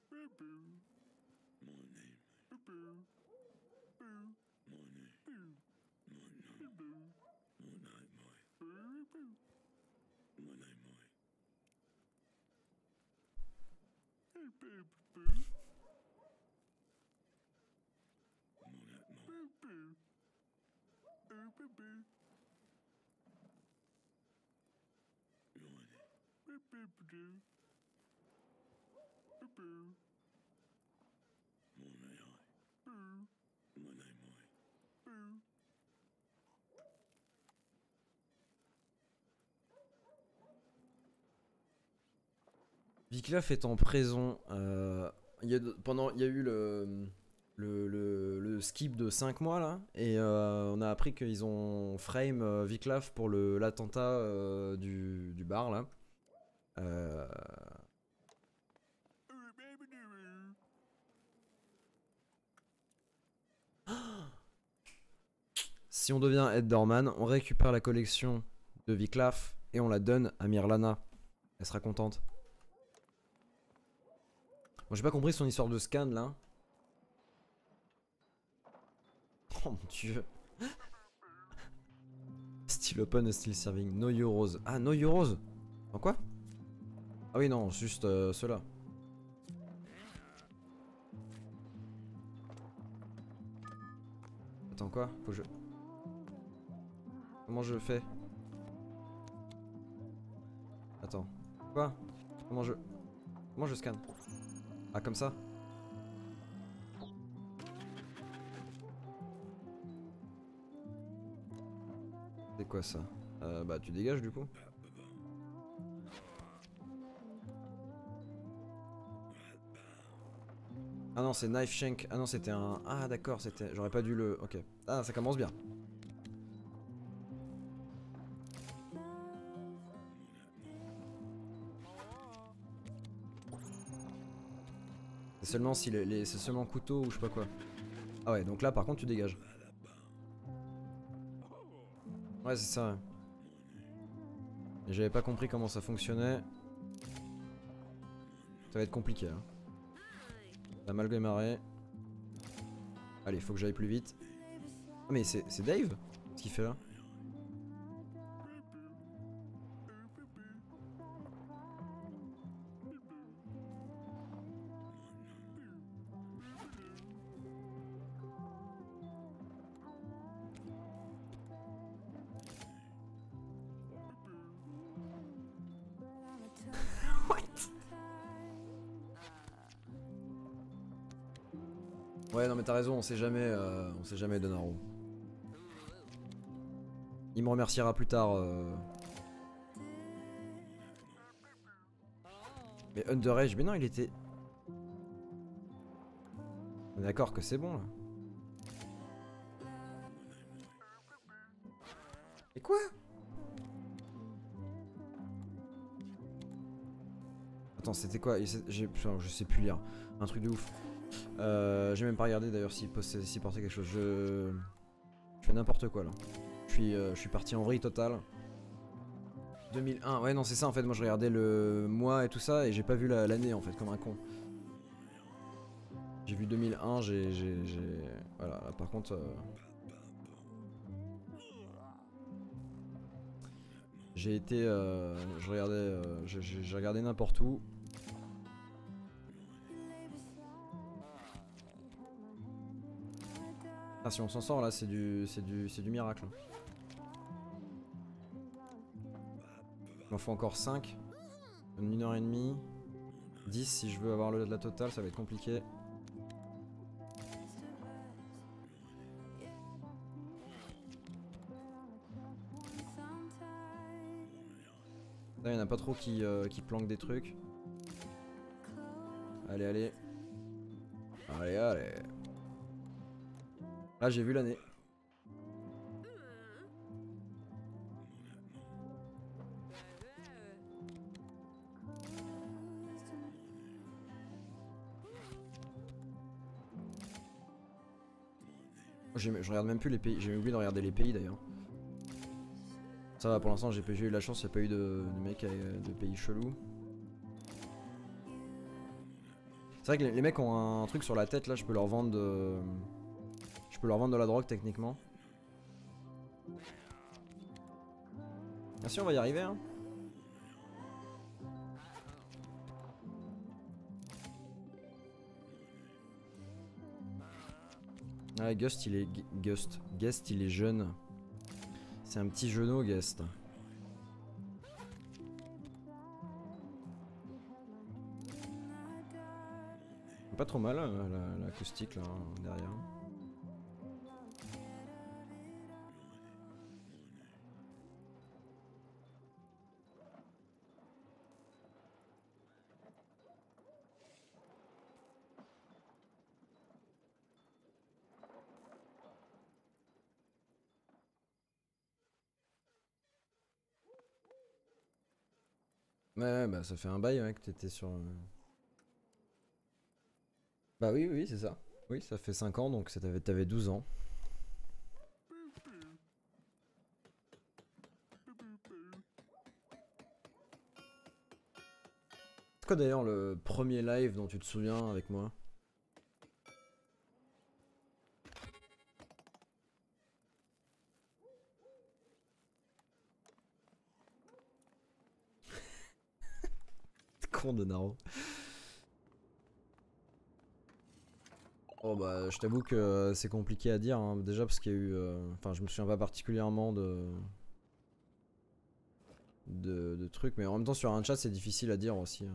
Boo boo. My name. Boo boo. Boo. My name. Boo. My name. Boo boo. My name, my. Boo boo. My name, my. Hey, boo boo. My name, my. Boo boo. Boo boo boo. Viclaf est en prison. euh, pendant, il y a eu le, skip de 5 mois là, et euh, on a appris qu'ils ont frame euh, Viclaf pour l'attentat du bar là. Euh, Si on devient Ed Dorman, on récupère la collection de Viclaf et on la donne à Mirlana. Elle sera contente. Bon, j'ai pas compris son histoire de scan là. Oh mon dieu. Still open, still serving. No euros. Ah, no euros En quoi? Ah oui, non, juste euh, ceux-là. Attends, quoi? Faut que je. Comment je fais? Attends. Quoi? Comment je. Comment je scanne? Ah, comme ça? C'est quoi ça? Euh, Bah, tu dégages du coup Ah non, c'est Knife Shank. Ah non, c'était un... Ah d'accord, c'était... J'aurais pas dû le... Ok. Ah, ça commence bien. C'est seulement si les... C'est seulement couteau ou je sais pas quoi. Ah ouais, donc là par contre tu dégages. Ouais, c'est ça. J'avais pas compris comment ça fonctionnait. Ça va être compliqué, hein. Ça a mal démarré. Allez, faut que j'aille plus vite. Ah mais c'est c'est Dave Ce qu'il fait là? Sait jamais, euh, on sait jamais Donaro. Il me remerciera plus tard. euh. Mais Underage, mais non, il était. On est d'accord que c'est bon là. Et quoi? Attends, c'était quoi? Je sais plus lire. Un truc de ouf. Euh, J'ai même pas regardé d'ailleurs s'il portait quelque chose. Je, je fais n'importe quoi là. Je suis, euh, je suis parti en vrille totale. 2001, ouais non c'est ça en fait, moi je regardais le mois et tout ça et j'ai pas vu la- l'année en fait comme un con. J'ai vu 2001, j'ai... Voilà, là, par contre... euh, J'ai été... euh, Je regardais... euh, j'ai regardé n'importe où. Ah si on s'en sort là, c'est du... C'est du... C'est du miracle. Il m'en faut encore 5. Une heure et demie. 10 si je veux avoir le, la totale, ça va être compliqué. Là, il y en a pas trop qui, euh, qui planquent des trucs. Allez, allez. Allez, allez. Là, j'ai vu l'année. Je regarde même plus les pays. J'ai oublié de regarder les pays d'ailleurs. Ça va pour l'instant, j'ai eu la chance, il a pas eu de, de mecs euh, de pays chelous. C'est vrai que les, les mecs ont un truc sur la tête là, je peux leur vendre de. Peux leur vendre de la drogue techniquement. Merci, on va y arriver hein. Ah, Gust il est. Gust. Guest il est jeune. C'est un petit genou, Guest. Pas trop mal la- l'acoustique là hein, derrière. Ouais, bah ça fait un bail ouais, que t'étais sur. euh, Bah oui, oui, c'est ça. Oui, ça fait 5 ans donc t'avais 12 ans. C'est quoi d'ailleurs le premier live dont tu te souviens avec moi? De Naro. Oh bah je t'avoue que euh, c'est compliqué à dire hein, déjà parce qu'il y a eu euh, enfin je me souviens pas particulièrement de de, trucs mais en même temps sur un chat c'est difficile à dire aussi hein.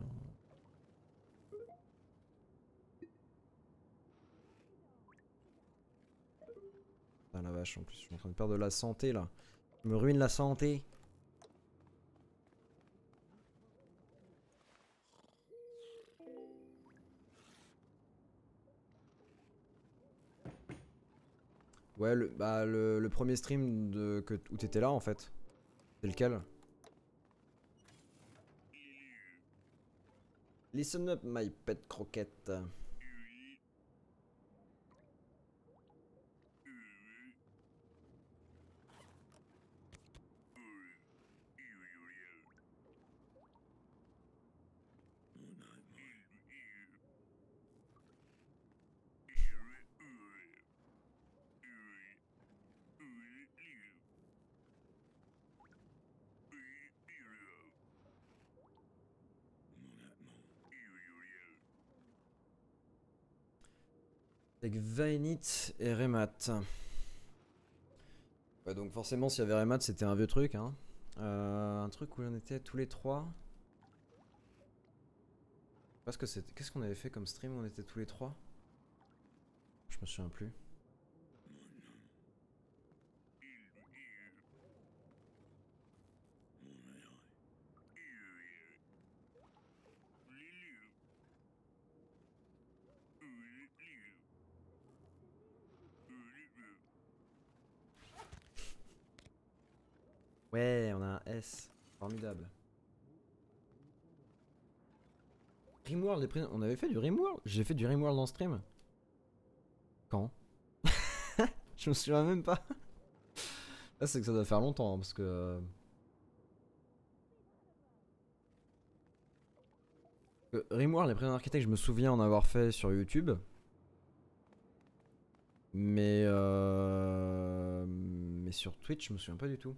Ah la vache en plus je suis en train de perdre de la santé là je me ruine la santé Ouais, le, bah, le, premier stream de, que, où t'étais là en fait. C'est lequel? Listen up, my pet croquette. Avec Vainit et Remat. Donc forcément, s'il y avait Remat, c'était un vieux truc. Hein. Euh, un truc où on était tous les trois. Qu'est-ce qu'on avait fait comme stream où on était tous les trois? Je me souviens plus. Formidable. Rimworld, les pré- on avait fait du Rimworld? J'ai fait du Rimworld en stream Quand? <laughs> Je me souviens même pas. Là, c'est que ça doit faire longtemps, hein, parce que... euh, que Rimworld, les prénoms architectes, je me souviens en avoir fait sur YouTube. Mais... euh, Mais sur Twitch, je me souviens pas du tout.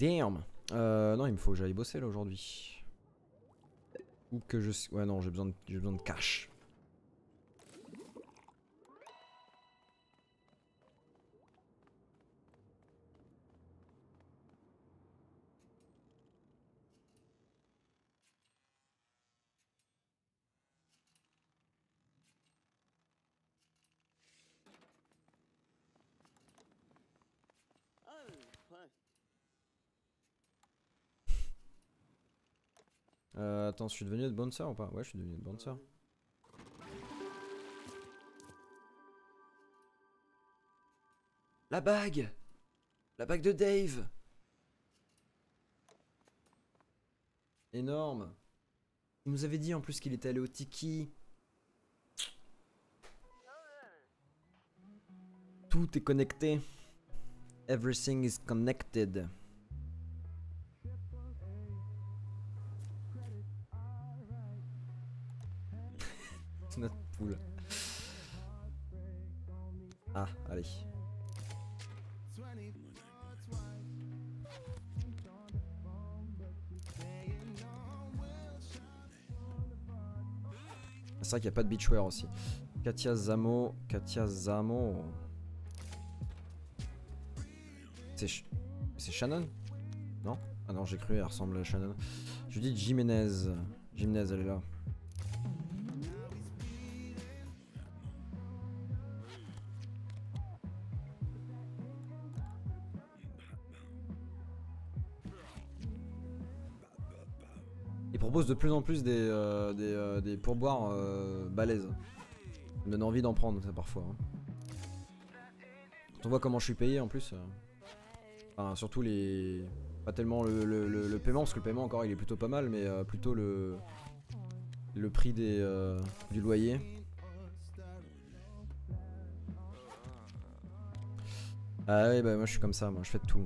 Damn euh, Non, il me faut que j'aille bosser là aujourd'hui. Ou que je... Ouais non, j'ai besoin, de... besoin de cash. Ah, ouais. Euh, attends, je suis devenu de bouncer ou pas? Ouais, je suis devenu de bouncer. La bague La bague de Dave Énorme Il nous avait dit en plus qu'il était allé au Tiki. Tout est connecté. Everything is connected. Notre poule. Ah, allez. C'est vrai qu'il n'y a pas de beachwear aussi. Katia Zamo, Katia Zamo. C'est Shannon? Non? Ah non, j'ai cru, elle ressemble à Shannon. Judith Jiménez. Jiménez, elle est là. Ils proposent de plus en plus des, euh, des, euh, des pourboires euh, balèzes. Ça me donne envie d'en prendre ça parfois. hein. Quand on voit comment je suis payé en plus. euh, Enfin, surtout les. Pas tellement le, le- paiement, parce que le paiement encore il est plutôt pas mal, mais plutôt le. Le prix des, du loyer. Ah ouais, bah moi je suis comme ça, moi je fais de tout.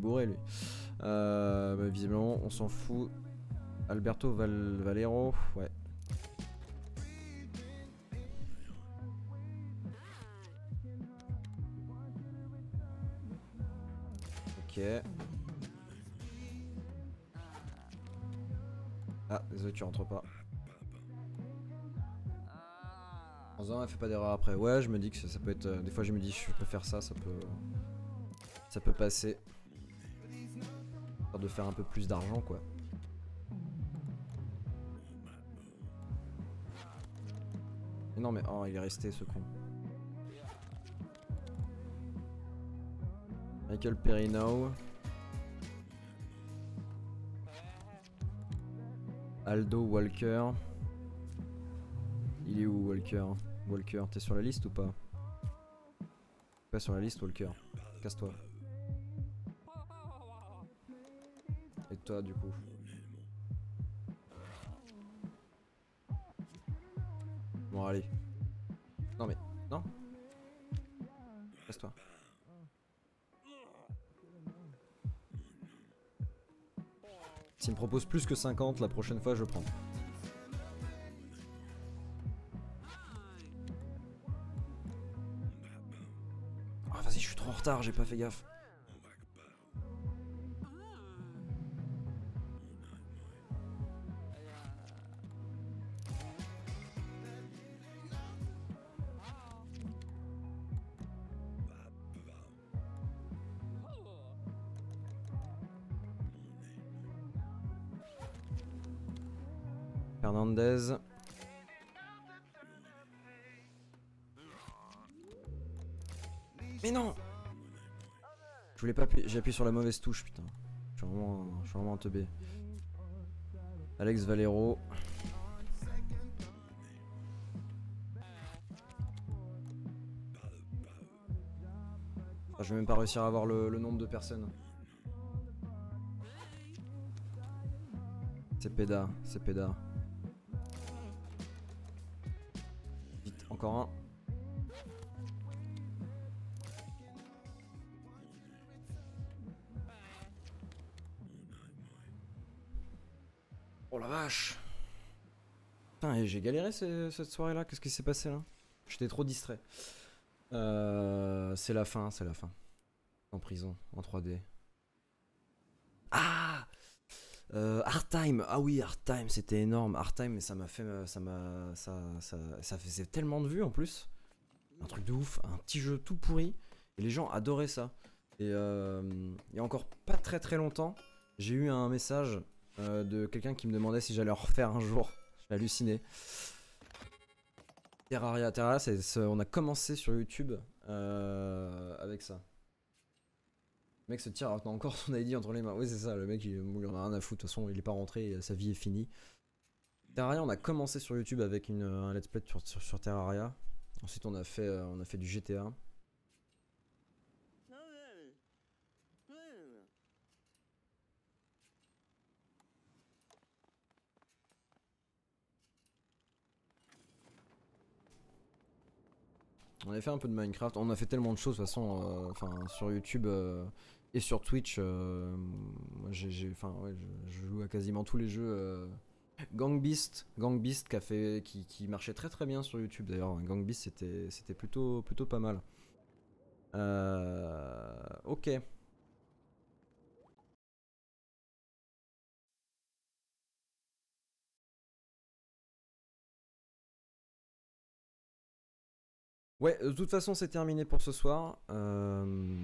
Bourré lui. Euh, bah, visiblement, on s'en fout. Alberto Val Valero, ouais. Ok. Ah, désolé, tu rentres pas. En elle fait pas d'erreur après. Ouais, je me dis que ça, ça peut être. euh, des fois, je me dis, je peux faire ça, ça peut. Ça peut passer. De faire un peu plus d'argent, quoi. Mais non, mais oh, il est resté ce con. Michael Perino. Aldo Walker. Il est où Walker? Walker, t'es sur la liste ou pas? Pas sur la liste Walker. Casse-toi. Du coup Bon allez. Non mais, non Casse-toi. S'il me propose plus que 50, la prochaine fois je prends. Ah vas-y, je suis trop en retard, j'ai pas fait gaffe. Mais non Je voulais pas j'ai appuyé sur la mauvaise touche, putain. Je suis vraiment, un teubé. Alex Valero. Ah, je vais même pas réussir à avoir le, le nombre de personnes. C'est péda, c'est péda. Oh la vache Putain, j'ai galéré ce- cette soirée là, qu'est-ce qui s'est passé là? J'étais trop distrait. Euh, c'est la fin, c'est la fin. En prison, en 3D. Euh, Hard Time, ah oui, Hard Time, c'était énorme. Hard Time, ça m'a fait, euh, ça m'a, ça, ça, faisait tellement de vues en plus. Un truc de ouf, un petit jeu tout pourri. Et les gens adoraient ça. Et il y a encore pas très très longtemps, j'ai eu un message euh, de quelqu'un qui me demandait si j'allais en refaire un jour. J'ai halluciné. Terraria, Terraria, on a commencé sur YouTube euh, avec ça. Le mec se tire a encore son ID entre les mains. Oui, c'est ça, le mec il, il en a rien à foutre. De toute façon, il est pas rentré, sa vie est finie. Terraria, on a commencé sur YouTube avec une, un let's play sur, Terraria. Ensuite, on a fait, euh, on a fait du GTA. On avait fait un peu de Minecraft. On a fait tellement de choses de toute façon. euh, sur YouTube euh, et sur Twitch. euh, j'ai, enfin, ouais, je, joue à quasiment tous les jeux. euh, Gang Beast, Gang Beast qui, a fait, qui, qui marchait très très bien sur YouTube d'ailleurs. Gang Beast c'était, c'était plutôt, plutôt pas mal. Euh, ok. Ouais, de toute façon, c'est terminé pour ce soir. Euh,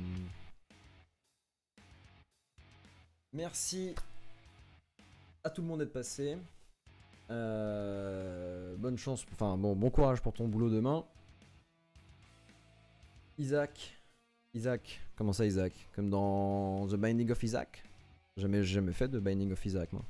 Merci à tout le monde d'être passé. Euh, Bonne chance, enfin bon, bon courage pour ton boulot demain. Isaac. Isaac, comment ça Isaac? Comme dans The Binding of Isaac? Jamais, jamais fait de Binding of Isaac moi.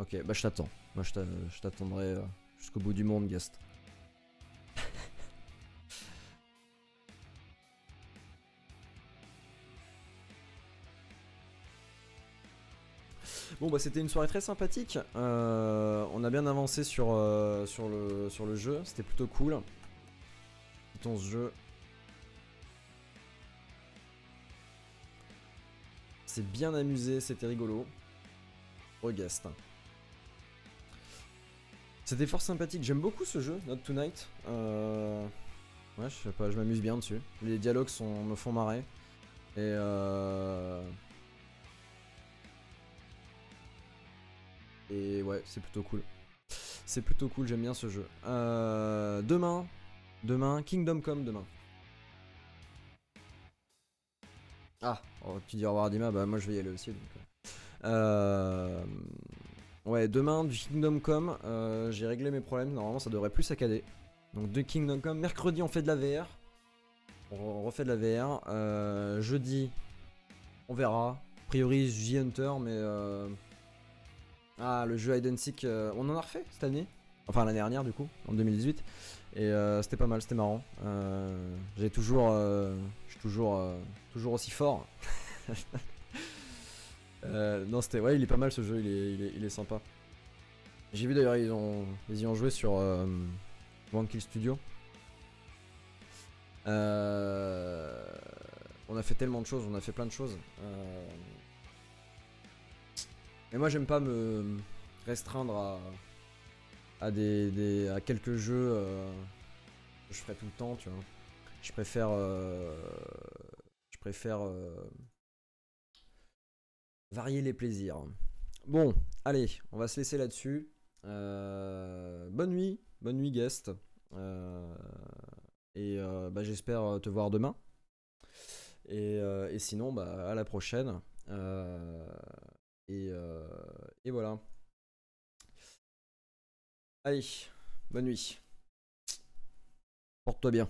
Ok, bah je t'attends. Moi je t'a- je t'attendrai euh, jusqu'au bout du monde, guest. Bon bah c'était une soirée très sympathique. Euh, on a bien avancé sur, euh, sur, le, sur le jeu, c'était plutôt cool. Quittons ce jeu. C'est bien amusé, c'était rigolo. Reguest. C'était fort sympathique, j'aime beaucoup ce jeu, Not Tonight. Euh... Ouais, je sais pas, je m'amuse bien dessus. Les dialogues sont, me font marrer. Et euh... Et ouais, c'est plutôt cool. C'est plutôt cool, j'aime bien ce jeu. Euh, demain, demain, Kingdom Come demain. Ah, oh, tu dis au revoir Dima, bah moi je vais y aller aussi. Euh, ouais, demain du Kingdom Come, euh, j'ai réglé mes problèmes, normalement ça devrait plus saccader. Donc de Kingdom Come, mercredi on fait de la VR. On re- on refait de la VR. Euh, jeudi, on verra. A priori The Hunter, mais... euh, ah, le jeu Hide Seek, on en a refait cette année Enfin l'année dernière du coup, en 2018. Et c'était pas mal, c'était marrant. J'ai toujours... Je suis toujours, toujours aussi fort. <laughs> Euh, non, c'était... Ouais, il est pas mal ce jeu, il est, il est, sympa. J'ai vu d'ailleurs, ils, ont, ils y ont joué sur euh, One Kill Studio. Euh, On a fait tellement de choses, on a fait plein de choses. Euh, Mais moi, j'aime pas me restreindre à, à, des, des- à quelques jeux euh, que je ferai tout le temps, tu vois. Je préfère. euh, Je préfère. Varier les plaisirs. Bon, allez, on va se laisser là-dessus. Euh, bonne nuit, bonne nuit guest. Euh, et euh, bah, j'espère te voir demain. Et, sinon, bah, à la prochaine. Et, et voilà. Allez, bonne nuit. Porte-toi bien.